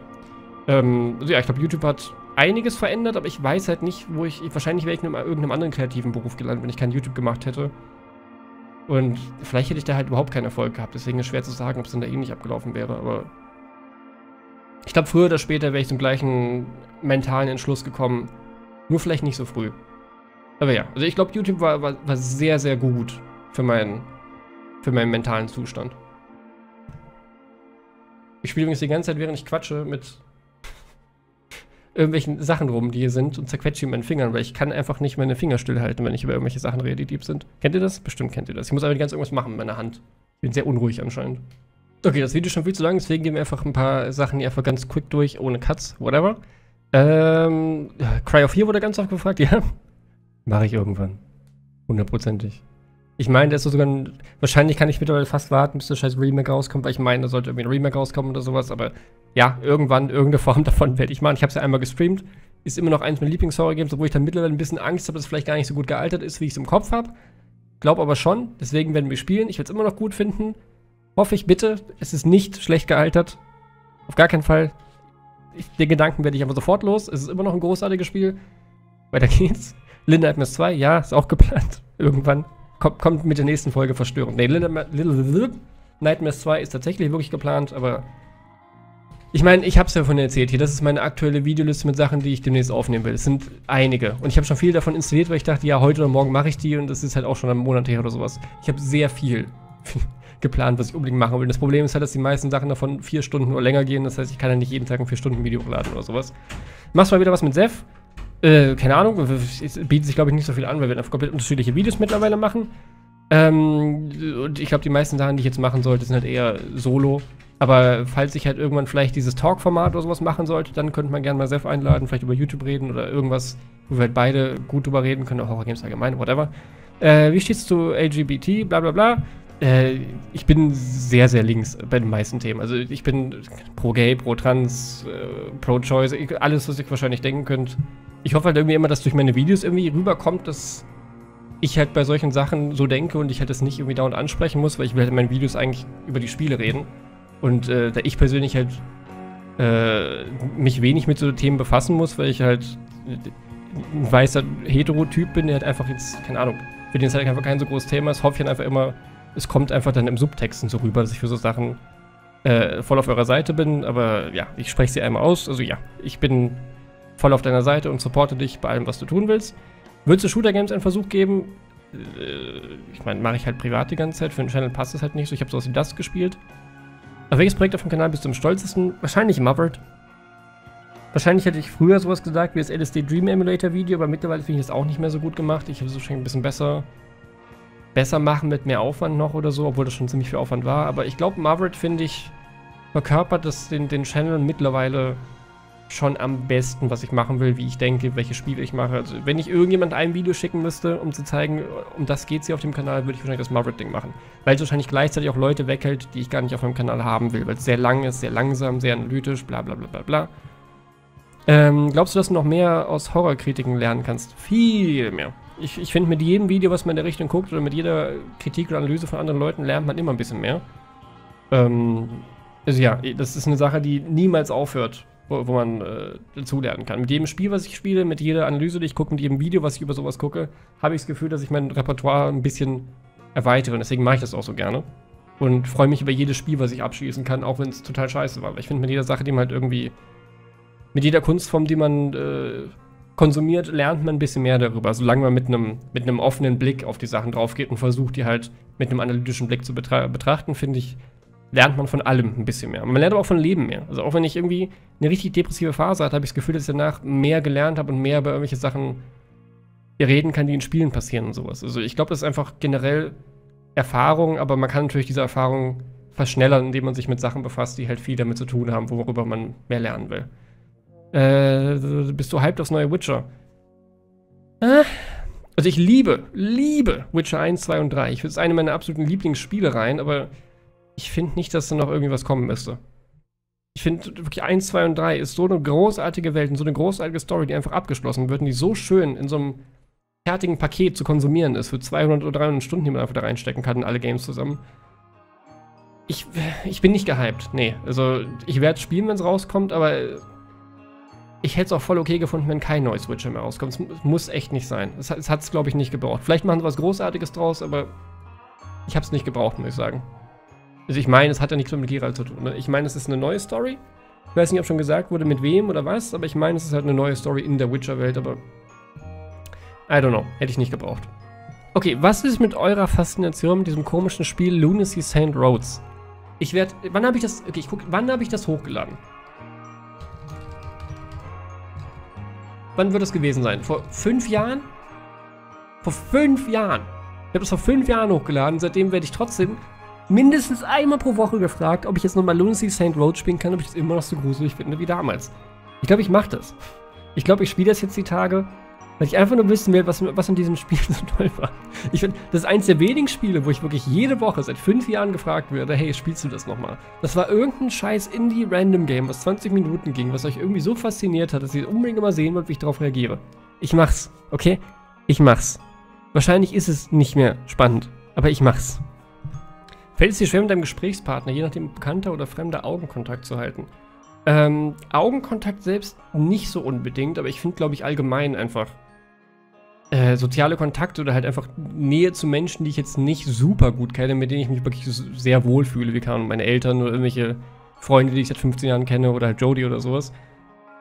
Ähm, also ja, ich glaube, YouTube hat einiges verändert, aber ich weiß halt nicht, wo ich. Wahrscheinlich wäre ich in irgendeinem anderen kreativen Beruf gelandet, wenn ich kein YouTube gemacht hätte. Und vielleicht hätte ich da halt überhaupt keinen Erfolg gehabt. Deswegen ist es schwer zu sagen, ob es dann da ähnlich abgelaufen wäre. Aber ich glaube, früher oder später wäre ich zum gleichen mentalen Entschluss gekommen. Nur vielleicht nicht so früh. Aber ja, also ich glaube, YouTube war, war, war, sehr, sehr gut für meinen, für meinen mentalen Zustand. Ich spiele übrigens die ganze Zeit, während ich quatsche, mit irgendwelchen Sachen rum, die hier sind und zerquetsche in meinen Fingern, weil ich kann einfach nicht meine Finger stillhalten, wenn ich über irgendwelche Sachen rede, die deep sind. Kennt ihr das? Bestimmt kennt ihr das. Ich muss aber Zeit irgendwas machen mit meiner Hand. Ich bin sehr unruhig anscheinend. Okay, das Video ist schon viel zu lang, deswegen gehen wir einfach ein paar Sachen hier einfach ganz quick durch, ohne Cuts, whatever. Ähm, Cry of Fear wurde ganz oft gefragt, ja. Mache ich irgendwann. Hundertprozentig. Ich meine, das ist sogar ein, Wahrscheinlich kann ich mittlerweile fast warten, bis der scheiß Remake rauskommt, weil ich meine, da sollte irgendwie ein Remake rauskommen oder sowas, aber ja, irgendwann, irgendeine Form davon werde ich machen. Ich habe es ja einmal gestreamt. Ist immer noch eins meiner Lieblings-Horror-Games, obwohl ich dann mittlerweile ein bisschen Angst habe, dass es vielleicht gar nicht so gut gealtert ist, wie ich es im Kopf habe. Glaub aber schon, deswegen werden wir spielen. Ich werde es immer noch gut finden. Hoffe ich bitte, es ist nicht schlecht gealtert. Auf gar keinen Fall. Ich, den Gedanken werde ich aber sofort los. Es ist immer noch ein großartiges Spiel. Weiter geht's. Linda Nightmares 2, ja, ist auch geplant. Irgendwann. Kommt, kommt mit der nächsten Folge Verstörung. Nee, Linda, Little, Nightmares 2 ist tatsächlich wirklich geplant, aber ich meine, ich habe es ja von erzählt hier. Das ist meine aktuelle Videoliste mit Sachen, die ich demnächst aufnehmen will. Es sind einige. Und ich habe schon viel davon installiert, weil ich dachte, ja, heute oder morgen mache ich die und das ist halt auch schon ein Monat her oder sowas. Ich habe sehr viel geplant, was ich unbedingt machen will. Das Problem ist halt, dass die meisten Sachen davon vier Stunden oder länger gehen. Das heißt, ich kann ja nicht jeden Tag ein vier Stunden Video hochladen oder sowas. Machst mal wieder was mit Seth. Äh, keine Ahnung, es bietet sich, glaube ich, nicht so viel an, weil wir einfach komplett unterschiedliche Videos mittlerweile machen. Ähm, und ich glaube, die meisten Sachen, die ich jetzt machen sollte, sind halt eher solo. Aber falls ich halt irgendwann vielleicht dieses Talk-Format oder sowas machen sollte, dann könnte man gerne mal Seth einladen, vielleicht über YouTube reden oder irgendwas, wo wir halt beide gut drüber reden können, auch Horror Games allgemein, whatever. Äh, wie steht's zu LGBT, bla bla bla? Äh, ich bin sehr, sehr links bei den meisten Themen. Also ich bin pro Gay, pro Trans, äh, pro Choice, alles, was ihr wahrscheinlich denken könnt. Ich hoffe halt irgendwie immer, dass durch meine Videos irgendwie rüberkommt, dass ich halt bei solchen Sachen so denke und ich halt das nicht irgendwie dauernd ansprechen muss, weil ich will halt in meinen Videos eigentlich über die Spiele reden. Und äh, da ich persönlich halt äh, mich wenig mit so Themen befassen muss, weil ich halt ein weißer Heterotyp bin, der halt einfach jetzt, keine Ahnung, für den es halt einfach kein so großes Thema ist, hoffe ich halt einfach immer, es kommt einfach dann im Subtexten so rüber, dass ich für so Sachen äh, voll auf eurer Seite bin. Aber ja, ich spreche sie einmal aus. Also ja, ich bin voll auf deiner Seite und supporte dich bei allem, was du tun willst. Würdest du Shooter Games einen Versuch geben? Äh, ich meine, mache ich halt privat die ganze Zeit. Für den Channel passt es halt nicht so. Ich habe sowas wie das gespielt. Auf welches Projekt auf dem Kanal bist du am stolzesten? Wahrscheinlich Mothered. Wahrscheinlich hätte ich früher sowas gesagt wie das LSD Dream Emulator Video, aber mittlerweile finde ich das auch nicht mehr so gut gemacht. Ich habe es wahrscheinlich ein bisschen besser besser machen mit mehr Aufwand noch oder so, obwohl das schon ziemlich viel Aufwand war. Aber ich glaube, Margaret, finde ich, verkörpert das den, den Channel mittlerweile schon am besten, was ich machen will, wie ich denke, welche Spiele ich mache. Also wenn ich irgendjemand ein Video schicken müsste, um zu zeigen, um das geht es hier auf dem Kanal, würde ich wahrscheinlich das Margaret-Ding machen. Weil es wahrscheinlich gleichzeitig auch Leute weghält, die ich gar nicht auf meinem Kanal haben will, weil es sehr lang ist, sehr langsam, sehr analytisch, bla bla bla bla bla. Ähm, glaubst du, dass du noch mehr aus Horrorkritiken lernen kannst? Viel mehr ich, ich finde, mit jedem Video, was man in der Richtung guckt, oder mit jeder Kritik oder Analyse von anderen Leuten, lernt man immer ein bisschen mehr. Ähm, also ja, das ist eine Sache, die niemals aufhört, wo, wo man äh, dazulernen kann. Mit jedem Spiel, was ich spiele, mit jeder Analyse, die ich gucke, mit jedem Video, was ich über sowas gucke, habe ich das Gefühl, dass ich mein Repertoire ein bisschen erweitere. Und deswegen mache ich das auch so gerne. Und freue mich über jedes Spiel, was ich abschließen kann, auch wenn es total scheiße war. Weil ich finde, mit jeder Sache, die man halt irgendwie. Mit jeder Kunstform, die man äh, konsumiert, lernt man ein bisschen mehr darüber. Solange man mit einem mit offenen Blick auf die Sachen drauf geht und versucht, die halt mit einem analytischen Blick zu betra betrachten, finde ich, lernt man von allem ein bisschen mehr. Man lernt aber auch von Leben mehr. Also auch wenn ich irgendwie eine richtig depressive Phase hatte, habe ich das Gefühl, dass ich danach mehr gelernt habe und mehr über irgendwelche Sachen reden kann, die in Spielen passieren und sowas. Also ich glaube, das ist einfach generell Erfahrung, aber man kann natürlich diese Erfahrung verschnellern, indem man sich mit Sachen befasst, die halt viel damit zu tun haben, worüber man mehr lernen will. Äh, bist du hyped aufs neue Witcher? Äh, also ich liebe, liebe Witcher 1, 2 und 3. Ich finde es eine meiner absoluten Lieblingsspielereien, aber ich finde nicht, dass da noch irgendwie was kommen müsste. Ich finde wirklich 1, 2 und 3 ist so eine großartige Welt und so eine großartige Story, die einfach abgeschlossen wird und die so schön in so einem fertigen Paket zu konsumieren ist für 200 oder 300 Stunden, die man einfach da reinstecken kann in alle Games zusammen. Ich, ich bin nicht gehypt, nee. Also ich werde spielen, wenn es rauskommt, aber ich hätte es auch voll okay gefunden, wenn kein neues Witcher mehr rauskommt. Es muss echt nicht sein. Es, hat es, glaube ich, nicht gebraucht. Vielleicht machen sie was Großartiges draus, aber ich habe es nicht gebraucht, muss ich sagen. Also ich meine, es hat ja nichts mit Geralt zu tun. Ne? Ich meine, es ist eine neue Story. Ich weiß nicht, ob schon gesagt wurde, mit wem oder was, aber ich meine, es ist halt eine neue Story in der Witcher-Welt, aber I don't know. Hätte ich nicht gebraucht. Okay, was ist mit eurer Faszination mit diesem komischen Spiel Lunacy St. Rhodes? Ich werde. Wann habe ich das. Okay, ich guck. Wann habe ich das hochgeladen? Wann wird das gewesen sein? Vor fünf Jahren? Vor fünf Jahren. Ich habe das vor fünf Jahren hochgeladen. Seitdem werde ich trotzdem mindestens einmal pro Woche gefragt, ob ich jetzt nochmal Lunacy St. Rhodes spielen kann, ob ich das immer noch so gruselig finde wie damals. Ich glaube, ich mache das. Ich glaube, ich spiele das jetzt die Tage, weil ich einfach nur wissen will, was, was in diesem Spiel so toll war. Ich finde, das ist eins der wenigen Spiele, wo ich wirklich jede Woche seit fünf Jahren gefragt werde, hey, spielst du das nochmal? Das war irgendein scheiß Indie-Random-Game, was 20 Minuten ging, was euch irgendwie so fasziniert hat, dass ihr unbedingt mal sehen wollt, wie ich darauf reagiere. Ich mach's, okay? Ich mach's. Wahrscheinlich ist es nicht mehr spannend, aber ich mach's. Fällt es dir schwer, mit deinem Gesprächspartner, je nachdem bekannter oder fremder, Augenkontakt zu halten? Ähm, Augenkontakt selbst nicht so unbedingt, aber ich finde, glaube ich, allgemein einfach äh, soziale Kontakte oder halt einfach Nähe zu Menschen, die ich jetzt nicht super gut kenne, mit denen ich mich wirklich sehr wohl fühle, wie kann meine Eltern oder irgendwelche Freunde, die ich seit 15 Jahren kenne oder halt Jodie oder sowas.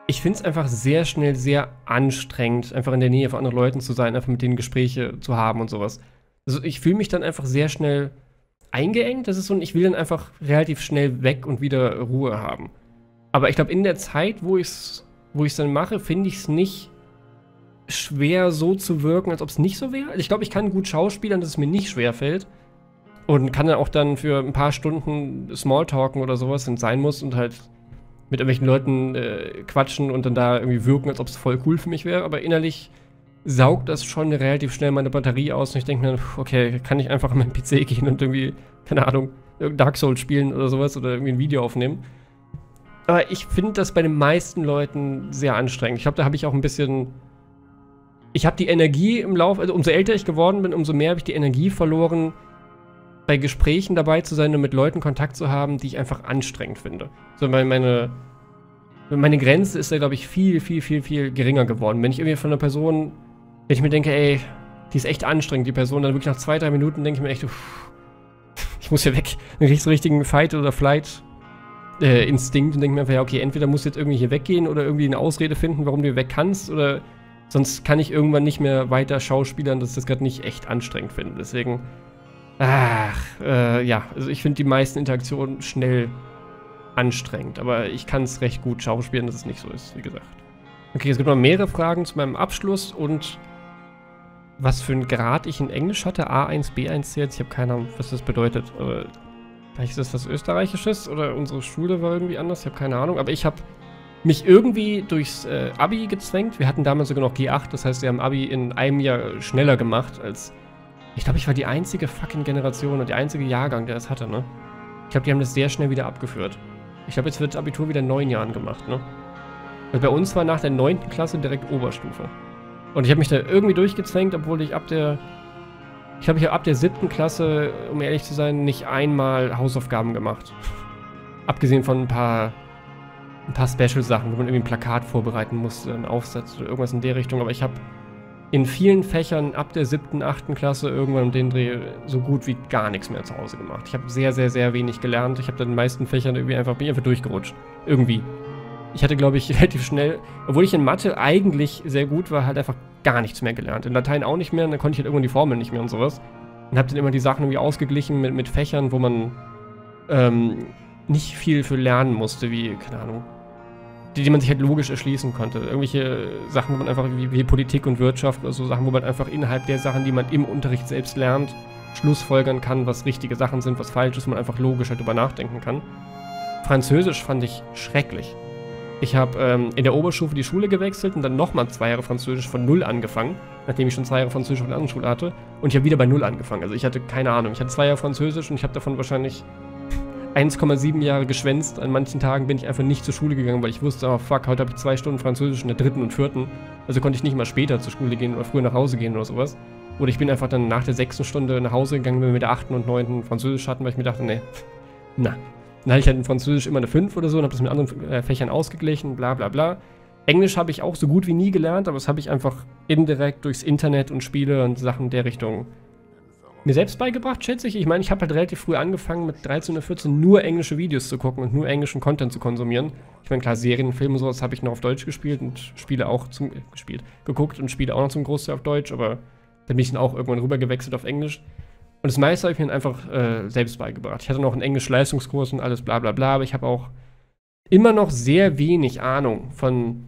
Ich finde es einfach sehr schnell sehr anstrengend, einfach in der Nähe von anderen Leuten zu sein, einfach mit denen Gespräche zu haben und sowas. Also ich fühle mich dann einfach sehr schnell eingeengt. Das ist so, und ich will dann einfach relativ schnell weg und wieder Ruhe haben. Aber ich glaube, in der Zeit, wo ich es wo dann mache, finde ich es nicht schwer so zu wirken, als ob es nicht so wäre. Ich glaube, ich kann gut schauspielern, dass es mir nicht schwer fällt. Und kann dann auch dann für ein paar Stunden Smalltalken oder sowas, wenn sein muss, und halt mit irgendwelchen Leuten äh, quatschen und dann da irgendwie wirken, als ob es voll cool für mich wäre. Aber innerlich saugt das schon relativ schnell meine Batterie aus und ich denke mir, okay, kann ich einfach an meinen PC gehen und irgendwie, keine Ahnung, Dark Souls spielen oder sowas oder irgendwie ein Video aufnehmen. Aber ich finde das bei den meisten Leuten sehr anstrengend. Ich glaube, da habe ich auch ein bisschen. Ich habe die Energie im Laufe, also umso älter ich geworden bin, umso mehr habe ich die Energie verloren, bei Gesprächen dabei zu sein und mit Leuten Kontakt zu haben, die ich einfach anstrengend finde. So, meine, meine Grenze ist da, glaube ich, viel, viel, viel, viel geringer geworden. Wenn ich irgendwie von einer Person wenn ich mir denke, ey, die ist echt anstrengend, die Person, dann wirklich nach zwei, drei Minuten denke ich mir echt, uff, ich muss hier weg. Dann krieg ich so richtigen Fight- oder Flight-Instinkt äh, und denke mir einfach, ja, okay, entweder musst du jetzt irgendwie hier weggehen oder irgendwie eine Ausrede finden, warum du weg kannst oder sonst kann ich irgendwann nicht mehr weiter schauspielern, dass ich das gerade nicht echt anstrengend finde. Deswegen, ach, äh, ja, also ich finde die meisten Interaktionen schnell anstrengend, aber ich kann es recht gut schauspielen, dass es nicht so ist, wie gesagt. Okay, es gibt noch mehrere Fragen zu meinem Abschluss und was für ein Grad ich in Englisch hatte. A1, B1 jetzt. Ich habe keine Ahnung, was das bedeutet. Aber vielleicht ist das was Österreichisches oder unsere Schule war irgendwie anders. Ich habe keine Ahnung. Aber ich habe mich irgendwie durchs äh, Abi gezwängt. Wir hatten damals sogar noch G8. Das heißt, wir haben Abi in einem Jahr schneller gemacht als... Ich glaube, ich war die einzige fucking Generation und der einzige Jahrgang, der es hatte, ne? Ich glaube, die haben das sehr schnell wieder abgeführt. Ich glaube, jetzt wird das Abitur wieder in neun Jahren gemacht, ne? Weil bei uns war nach der neunten Klasse direkt Oberstufe. Und ich habe mich da irgendwie durchgezwängt, obwohl ich ab der. Ich glaube, ich habe ab der siebten Klasse, um ehrlich zu sein, nicht einmal Hausaufgaben gemacht. Abgesehen von ein paar, ein paar Special-Sachen, wo man irgendwie ein Plakat vorbereiten musste, einen Aufsatz oder irgendwas in der Richtung. Aber ich habe in vielen Fächern ab der siebten, achten Klasse irgendwann um den Dreh so gut wie gar nichts mehr zu Hause gemacht. Ich habe sehr, sehr, sehr wenig gelernt. Ich habe dann in den meisten Fächern irgendwie einfach, bin einfach durchgerutscht. Irgendwie. Ich hatte, glaube ich, relativ schnell, obwohl ich in Mathe eigentlich sehr gut war, halt einfach gar nichts mehr gelernt. In Latein auch nicht mehr, und dann konnte ich halt irgendwann die Formeln nicht mehr und sowas. Und habe dann immer die Sachen irgendwie ausgeglichen mit, mit Fächern, wo man ähm, nicht viel für lernen musste, wie, keine Ahnung, die, die man sich halt logisch erschließen konnte. Irgendwelche Sachen, wo man einfach wie, wie Politik und Wirtschaft oder so Sachen, wo man einfach innerhalb der Sachen, die man im Unterricht selbst lernt, schlussfolgern kann, was richtige Sachen sind, was falsch ist, wo man einfach logisch halt drüber nachdenken kann. Französisch fand ich schrecklich. Ich habe ähm, in der Oberstufe die Schule gewechselt und dann nochmal zwei Jahre Französisch von Null angefangen, nachdem ich schon zwei Jahre Französisch von der anderen Schule hatte. Und ich habe wieder bei Null angefangen. Also ich hatte keine Ahnung. Ich hatte zwei Jahre Französisch und ich habe davon wahrscheinlich 1,7 Jahre geschwänzt. An manchen Tagen bin ich einfach nicht zur Schule gegangen, weil ich wusste, oh fuck, heute habe ich zwei Stunden Französisch in der dritten und vierten. Also konnte ich nicht mal später zur Schule gehen oder früher nach Hause gehen oder sowas. Oder ich bin einfach dann nach der sechsten Stunde nach Hause gegangen, wenn wir mit der achten und neunten Französisch hatten, weil ich mir dachte, nee, na. Dann hatte ich halt in Französisch immer eine 5 oder so und habe das mit anderen äh, Fächern ausgeglichen, bla bla bla. Englisch habe ich auch so gut wie nie gelernt, aber das habe ich einfach indirekt durchs Internet und Spiele und Sachen der Richtung mir selbst beigebracht, schätze ich. Ich meine, ich habe halt relativ früh angefangen, mit 13 oder 14 nur englische Videos zu gucken und nur englischen Content zu konsumieren. Ich meine, klar, Serien, Filme und sowas habe ich noch auf Deutsch gespielt und Spiele auch zum, äh, gespielt, geguckt und Spiele auch noch zum Großteil auf Deutsch, aber dann bin ich dann auch irgendwann rüber gewechselt auf Englisch. Und das meiste habe ich mir einfach äh, selbst beigebracht. Ich hatte noch einen Englisch-Leistungskurs und alles bla bla bla, aber ich habe auch immer noch sehr wenig Ahnung von.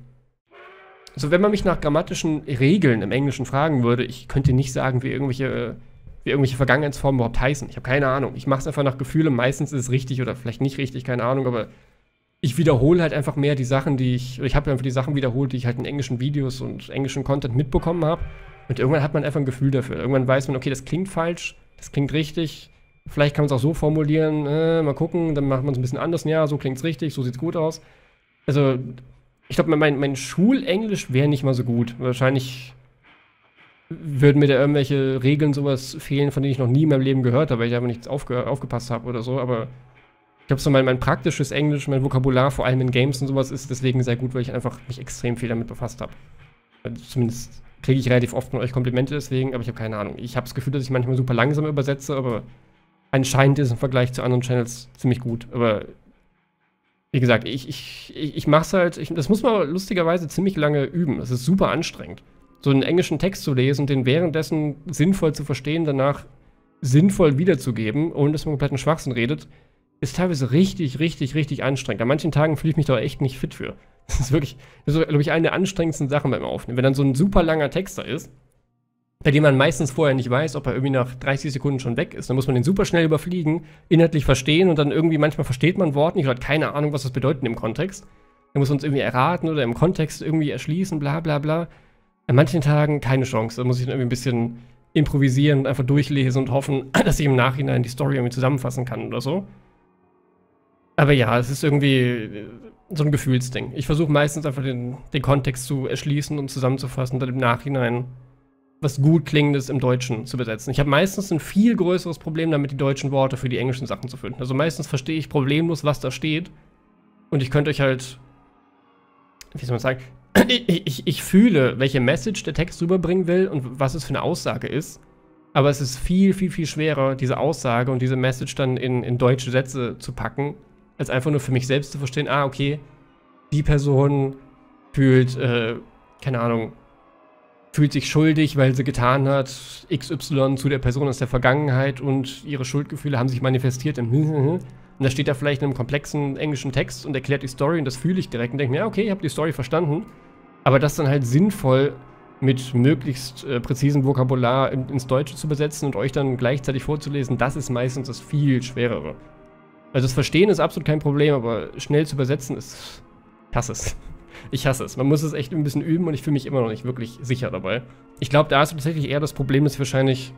Also, wenn man mich nach grammatischen Regeln im Englischen fragen würde, ich könnte nicht sagen, wie irgendwelche wie irgendwelche Vergangenheitsformen überhaupt heißen. Ich habe keine Ahnung. Ich mache es einfach nach Gefühle. Meistens ist es richtig oder vielleicht nicht richtig, keine Ahnung, aber ich wiederhole halt einfach mehr die Sachen, die ich, ich habe einfach die Sachen wiederholt, die ich halt in englischen Videos und englischen Content mitbekommen habe. Und irgendwann hat man einfach ein Gefühl dafür. Irgendwann weiß man, okay, das klingt falsch, das klingt richtig. Vielleicht kann man es auch so formulieren, äh, mal gucken, dann macht man es ein bisschen anders. Ja, so klingt es richtig, so sieht es gut aus. Also, ich glaube, mein, mein Schulenglisch wäre nicht mal so gut. Wahrscheinlich würden mir da irgendwelche Regeln sowas fehlen, von denen ich noch nie in meinem Leben gehört habe, weil ich aber nichts aufge aufgepasst habe oder so, aber ich glaube so mein, mein praktisches Englisch, mein Vokabular, vor allem in Games und sowas, ist deswegen sehr gut, weil ich einfach mich extrem viel damit befasst habe. Also zumindest kriege ich relativ oft von euch Komplimente deswegen, aber ich habe keine Ahnung. Ich habe das Gefühl, dass ich manchmal super langsam übersetze, aber anscheinend ist es im Vergleich zu anderen Channels ziemlich gut. Aber wie gesagt, ich, ich, ich, ich mache es halt, ich, das muss man lustigerweise ziemlich lange üben. Das ist super anstrengend so einen englischen Text zu lesen und den währenddessen sinnvoll zu verstehen, danach sinnvoll wiederzugeben, ohne dass man kompletten Schwachsinn redet, ist teilweise richtig, richtig, richtig anstrengend. An manchen Tagen fühle ich mich da echt nicht fit für. Das ist wirklich, das ist, glaube ich, eine der anstrengendsten Sachen beim Aufnehmen. Wenn dann so ein super langer Text da ist, bei dem man meistens vorher nicht weiß, ob er irgendwie nach 30 Sekunden schon weg ist, dann muss man den super schnell überfliegen, inhaltlich verstehen und dann irgendwie manchmal versteht man Worte nicht oder hat keine Ahnung, was das bedeutet im Kontext. Dann muss man es irgendwie erraten oder im Kontext irgendwie erschließen, bla bla bla. An manchen Tagen keine Chance. Da muss ich irgendwie ein bisschen improvisieren und einfach durchlesen und hoffen, dass ich im Nachhinein die Story irgendwie zusammenfassen kann oder so. Aber ja, es ist irgendwie äh, so ein Gefühlsding. Ich versuche meistens einfach den, den Kontext zu erschließen und zusammenzufassen und dann im Nachhinein was gut klingendes im Deutschen zu besetzen. Ich habe meistens ein viel größeres Problem damit, die deutschen Worte für die englischen Sachen zu finden. Also meistens verstehe ich problemlos, was da steht. Und ich könnte euch halt, wie soll man sagen, ich, ich, ich fühle, welche Message der Text rüberbringen will und was es für eine Aussage ist. Aber es ist viel, viel, viel schwerer, diese Aussage und diese Message dann in, in deutsche Sätze zu packen, als einfach nur für mich selbst zu verstehen, ah, okay, die Person fühlt, äh, keine Ahnung, fühlt sich schuldig, weil sie getan hat, XY zu der Person aus der Vergangenheit und ihre Schuldgefühle haben sich manifestiert im Und da steht da vielleicht in einem komplexen englischen Text und erklärt die Story und das fühle ich direkt und denke mir, ja, okay, ich habe die Story verstanden. Aber das dann halt sinnvoll mit möglichst äh, präzisem Vokabular in, ins Deutsche zu besetzen und euch dann gleichzeitig vorzulesen, das ist meistens das viel schwerere. Also das Verstehen ist absolut kein Problem, aber schnell zu übersetzen ist... Ich hasse es. Ich hasse es. Man muss es echt ein bisschen üben und ich fühle mich immer noch nicht wirklich sicher dabei. Ich glaube, da ist tatsächlich eher das Problem, dass ich wahrscheinlich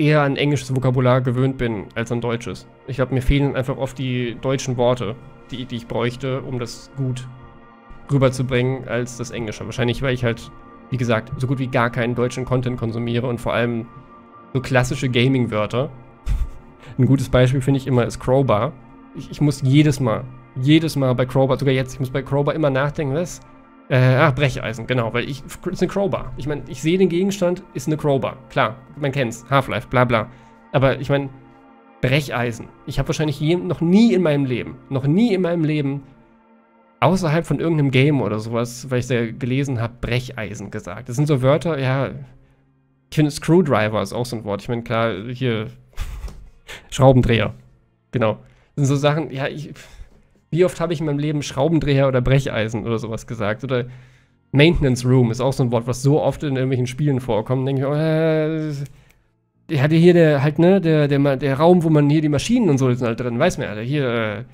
eher an englisches Vokabular gewöhnt bin als an deutsches. Ich glaube, mir fehlen einfach oft die deutschen Worte, die, die ich bräuchte, um das gut rüberzubringen als das Englische. Wahrscheinlich, weil ich halt, wie gesagt, so gut wie gar keinen deutschen Content konsumiere und vor allem so klassische Gaming-Wörter. Ein gutes Beispiel finde ich immer ist Crowbar. Ich, ich, muss jedes Mal, jedes Mal bei Crowbar, sogar jetzt, ich muss bei Crowbar immer nachdenken, was? Äh, ach, Brecheisen, genau, weil ich, ist eine Crowbar. Ich meine, ich sehe den Gegenstand, ist eine Crowbar. Klar, man kennt's, Half-Life, bla bla. Aber ich meine, Brecheisen. Ich habe wahrscheinlich je, noch nie in meinem Leben, noch nie in meinem Leben außerhalb von irgendeinem Game oder sowas, weil ich ja gelesen habe, Brecheisen gesagt. Das sind so Wörter, ja, ich finde Screwdriver ist auch so ein Wort. Ich meine, klar, hier Schraubendreher. Genau. Das sind so Sachen, ja, ich, wie oft habe ich in meinem Leben Schraubendreher oder Brecheisen oder sowas gesagt? Oder Maintenance Room ist auch so ein Wort, was so oft in irgendwelchen Spielen vorkommt. Denke ich, oh, äh, der hatte hier der, halt, ne, der, der, der Raum, wo man hier die Maschinen und so sind halt drin, weiß man ja, hier,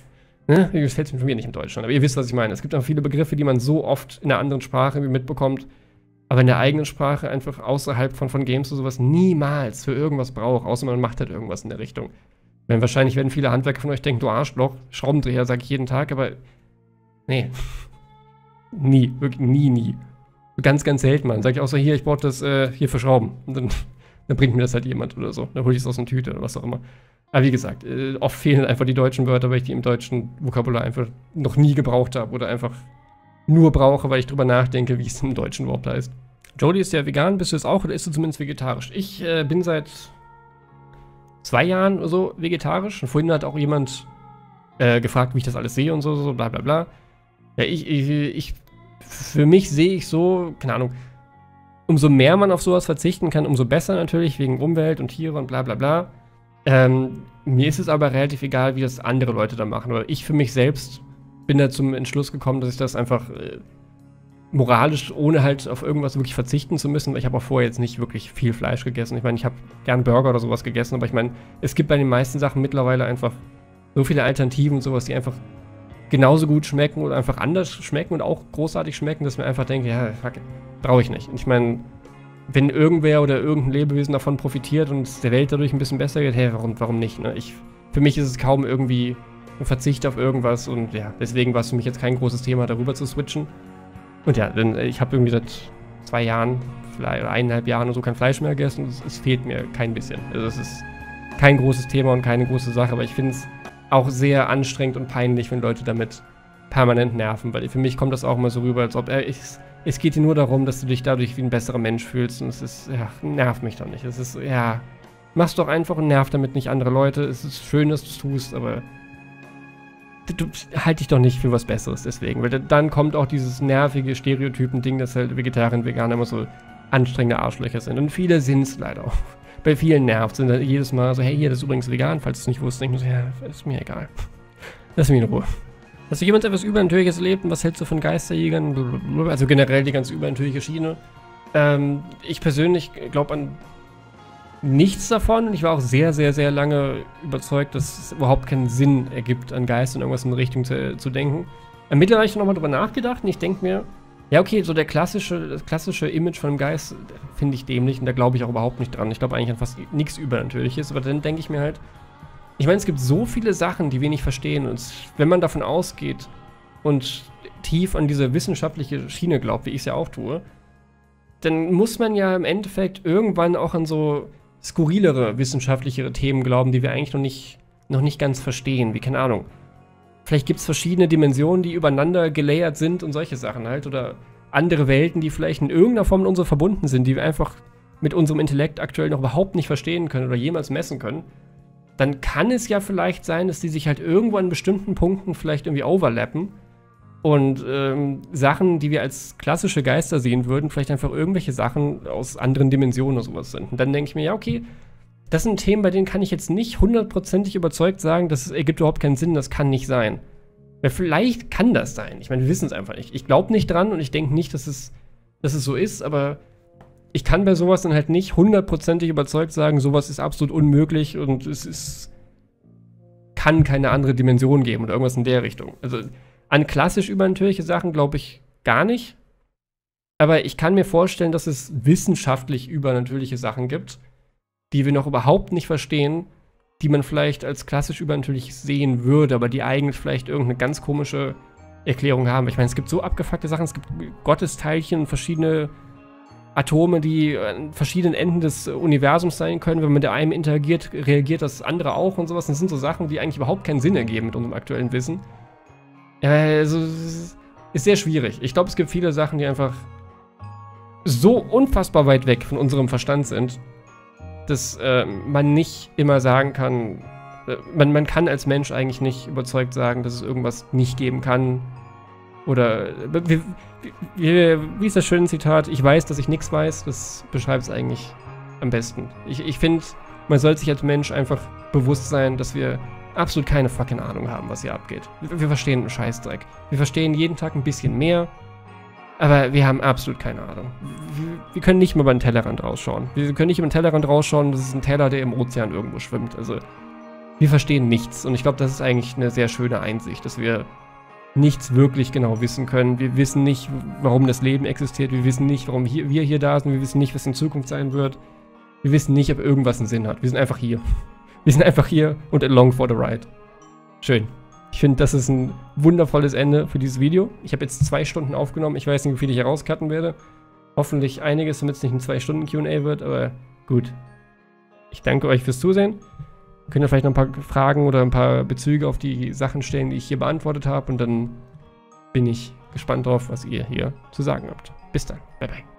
äh, ne, das fällt mir von mir nicht im Deutschen, aber ihr wisst, was ich meine. Es gibt auch viele Begriffe, die man so oft in einer anderen Sprache mitbekommt, aber in der eigenen Sprache einfach außerhalb von, von Games oder sowas niemals für irgendwas braucht, außer man macht halt irgendwas in der Richtung. Wenn wahrscheinlich werden viele Handwerker von euch denken, du Arschloch, Schraubendreher sage ich jeden Tag, aber nee. nie, wirklich nie, nie. Ganz, ganz selten mal. Sag ich auch so, hier, ich brauche das äh, hier für Schrauben. Und dann dann bringt mir das halt jemand oder so. Dann hole ich es aus einer Tüte oder was auch immer. Aber wie gesagt, äh, oft fehlen einfach die deutschen Wörter, weil ich die im deutschen Vokabular einfach noch nie gebraucht habe oder einfach nur brauche, weil ich drüber nachdenke, wie es im Deutschen überhaupt heißt. Jodie ist ja vegan, bist du es auch oder ist du zumindest vegetarisch? Ich äh, bin seit zwei Jahren oder so vegetarisch. Und vorhin hat auch jemand äh, gefragt, wie ich das alles sehe und so, so, bla bla bla. Ja, ich, ich, ich für mich sehe ich so, keine Ahnung, umso mehr man auf sowas verzichten kann, umso besser natürlich, wegen Umwelt und Tiere und bla bla bla. Ähm, mir ist es aber relativ egal, wie das andere Leute da machen. Weil ich für mich selbst bin da zum Entschluss gekommen, dass ich das einfach äh, moralisch, ohne halt auf irgendwas wirklich verzichten zu müssen. Weil ich habe auch vorher jetzt nicht wirklich viel Fleisch gegessen. Ich meine, ich habe gern Burger oder sowas gegessen, aber ich meine, es gibt bei den meisten Sachen mittlerweile einfach so viele Alternativen und sowas, die einfach genauso gut schmecken oder einfach anders schmecken und auch großartig schmecken, dass man einfach denkt, ja, fuck Brauche ich nicht. Ich meine, wenn irgendwer oder irgendein Lebewesen davon profitiert und es der Welt dadurch ein bisschen besser geht, hey, warum, warum nicht? Ne? Ich, für mich ist es kaum irgendwie ein Verzicht auf irgendwas und ja, deswegen war es für mich jetzt kein großes Thema, darüber zu switchen. Und ja, denn ich habe irgendwie seit zwei Jahren, vielleicht eineinhalb Jahren oder so kein Fleisch mehr gegessen es, es fehlt mir kein bisschen. Also es ist kein großes Thema und keine große Sache, aber ich finde es auch sehr anstrengend und peinlich, wenn Leute damit permanent nerven, weil für mich kommt das auch immer so rüber, als ob er, ich, es geht dir nur darum, dass du dich dadurch wie ein besserer Mensch fühlst. Und es ist, ja, nervt mich doch nicht. Es ist, ja, mach's doch einfach und nerv damit nicht andere Leute. Es ist schön, dass du es tust, aber du, halt dich doch nicht für was Besseres deswegen. Weil dann kommt auch dieses nervige Stereotypen-Ding, dass halt Vegetarier und Veganer immer so anstrengende Arschlöcher sind. Und viele sind es leider auch. Bei vielen nervt sind dann jedes Mal so, hey, hier, das ist übrigens vegan, falls du es nicht wusstest. Ich muss, ja, ist mir egal. Lass mich in Ruhe. Hast du jemals etwas Übernatürliches erlebt und was hältst du von Geisterjägern? Also generell die ganze übernatürliche Schiene. Ähm, ich persönlich glaube an nichts davon. Ich war auch sehr, sehr, sehr lange überzeugt, dass es überhaupt keinen Sinn ergibt, an Geistern irgendwas in Richtung zu, zu denken. Äh, mittlerweile habe ich nochmal drüber nachgedacht und ich denke mir, ja, okay, so der klassische, das klassische Image von einem Geist finde ich dämlich und da glaube ich auch überhaupt nicht dran. Ich glaube eigentlich an fast nichts Übernatürliches, aber dann denke ich mir halt, ich meine, es gibt so viele Sachen, die wir nicht verstehen. Und wenn man davon ausgeht und tief an diese wissenschaftliche Schiene glaubt, wie ich es ja auch tue, dann muss man ja im Endeffekt irgendwann auch an so skurrilere, wissenschaftlichere Themen glauben, die wir eigentlich noch nicht, noch nicht ganz verstehen. Wie, keine Ahnung. Vielleicht gibt es verschiedene Dimensionen, die übereinander gelayert sind und solche Sachen halt. Oder andere Welten, die vielleicht in irgendeiner Form mit uns verbunden sind, die wir einfach mit unserem Intellekt aktuell noch überhaupt nicht verstehen können oder jemals messen können dann kann es ja vielleicht sein, dass die sich halt irgendwo an bestimmten Punkten vielleicht irgendwie overlappen und ähm, Sachen, die wir als klassische Geister sehen würden, vielleicht einfach irgendwelche Sachen aus anderen Dimensionen oder sowas sind. Und dann denke ich mir, ja, okay, das sind Themen, bei denen kann ich jetzt nicht hundertprozentig überzeugt sagen, das ergibt überhaupt keinen Sinn, das kann nicht sein. Ja, vielleicht kann das sein. Ich meine, wir wissen es einfach nicht. Ich glaube nicht dran und ich denke nicht, dass es, dass es so ist, aber ich kann bei sowas dann halt nicht hundertprozentig überzeugt sagen, sowas ist absolut unmöglich und es ist, kann keine andere Dimension geben oder irgendwas in der Richtung. Also an klassisch übernatürliche Sachen glaube ich gar nicht. Aber ich kann mir vorstellen, dass es wissenschaftlich übernatürliche Sachen gibt, die wir noch überhaupt nicht verstehen, die man vielleicht als klassisch übernatürlich sehen würde, aber die eigentlich vielleicht irgendeine ganz komische Erklärung haben. Ich meine, es gibt so abgefuckte Sachen, es gibt Gottesteilchen, verschiedene Atome, die an verschiedenen Enden des Universums sein können. Wenn man mit der einen interagiert, reagiert das andere auch und sowas. Das sind so Sachen, die eigentlich überhaupt keinen Sinn ergeben mit unserem aktuellen Wissen. Also, ist sehr schwierig. Ich glaube, es gibt viele Sachen, die einfach so unfassbar weit weg von unserem Verstand sind, dass äh, man nicht immer sagen kann, äh, man, man kann als Mensch eigentlich nicht überzeugt sagen, dass es irgendwas nicht geben kann. Oder äh, wie, wie, wie ist das schöne Zitat? Ich weiß, dass ich nichts weiß. Das beschreibt es eigentlich am besten. Ich, ich finde, man sollte sich als Mensch einfach bewusst sein, dass wir absolut keine fucking Ahnung haben, was hier abgeht. Wir, wir verstehen einen Scheißdreck. Wir verstehen jeden Tag ein bisschen mehr, aber wir haben absolut keine Ahnung. Wir, wir können nicht mal über den Tellerrand rausschauen. Wir können nicht über den Tellerrand rausschauen, das ist ein Teller, der im Ozean irgendwo schwimmt. Also, wir verstehen nichts. Und ich glaube, das ist eigentlich eine sehr schöne Einsicht, dass wir nichts wirklich genau wissen können. Wir wissen nicht, warum das Leben existiert. Wir wissen nicht, warum hier, wir hier da sind. Wir wissen nicht, was in Zukunft sein wird. Wir wissen nicht, ob irgendwas einen Sinn hat. Wir sind einfach hier. Wir sind einfach hier und along for the ride. Schön. Ich finde, das ist ein wundervolles Ende für dieses Video. Ich habe jetzt zwei Stunden aufgenommen. Ich weiß nicht, wie viel ich herauscutten werde. Hoffentlich einiges, damit es nicht ein zwei Stunden Q&A wird, aber gut. Ich danke euch fürs Zusehen. Könnt ihr vielleicht noch ein paar Fragen oder ein paar Bezüge auf die Sachen stellen, die ich hier beantwortet habe und dann bin ich gespannt drauf, was ihr hier zu sagen habt. Bis dann. Bye bye.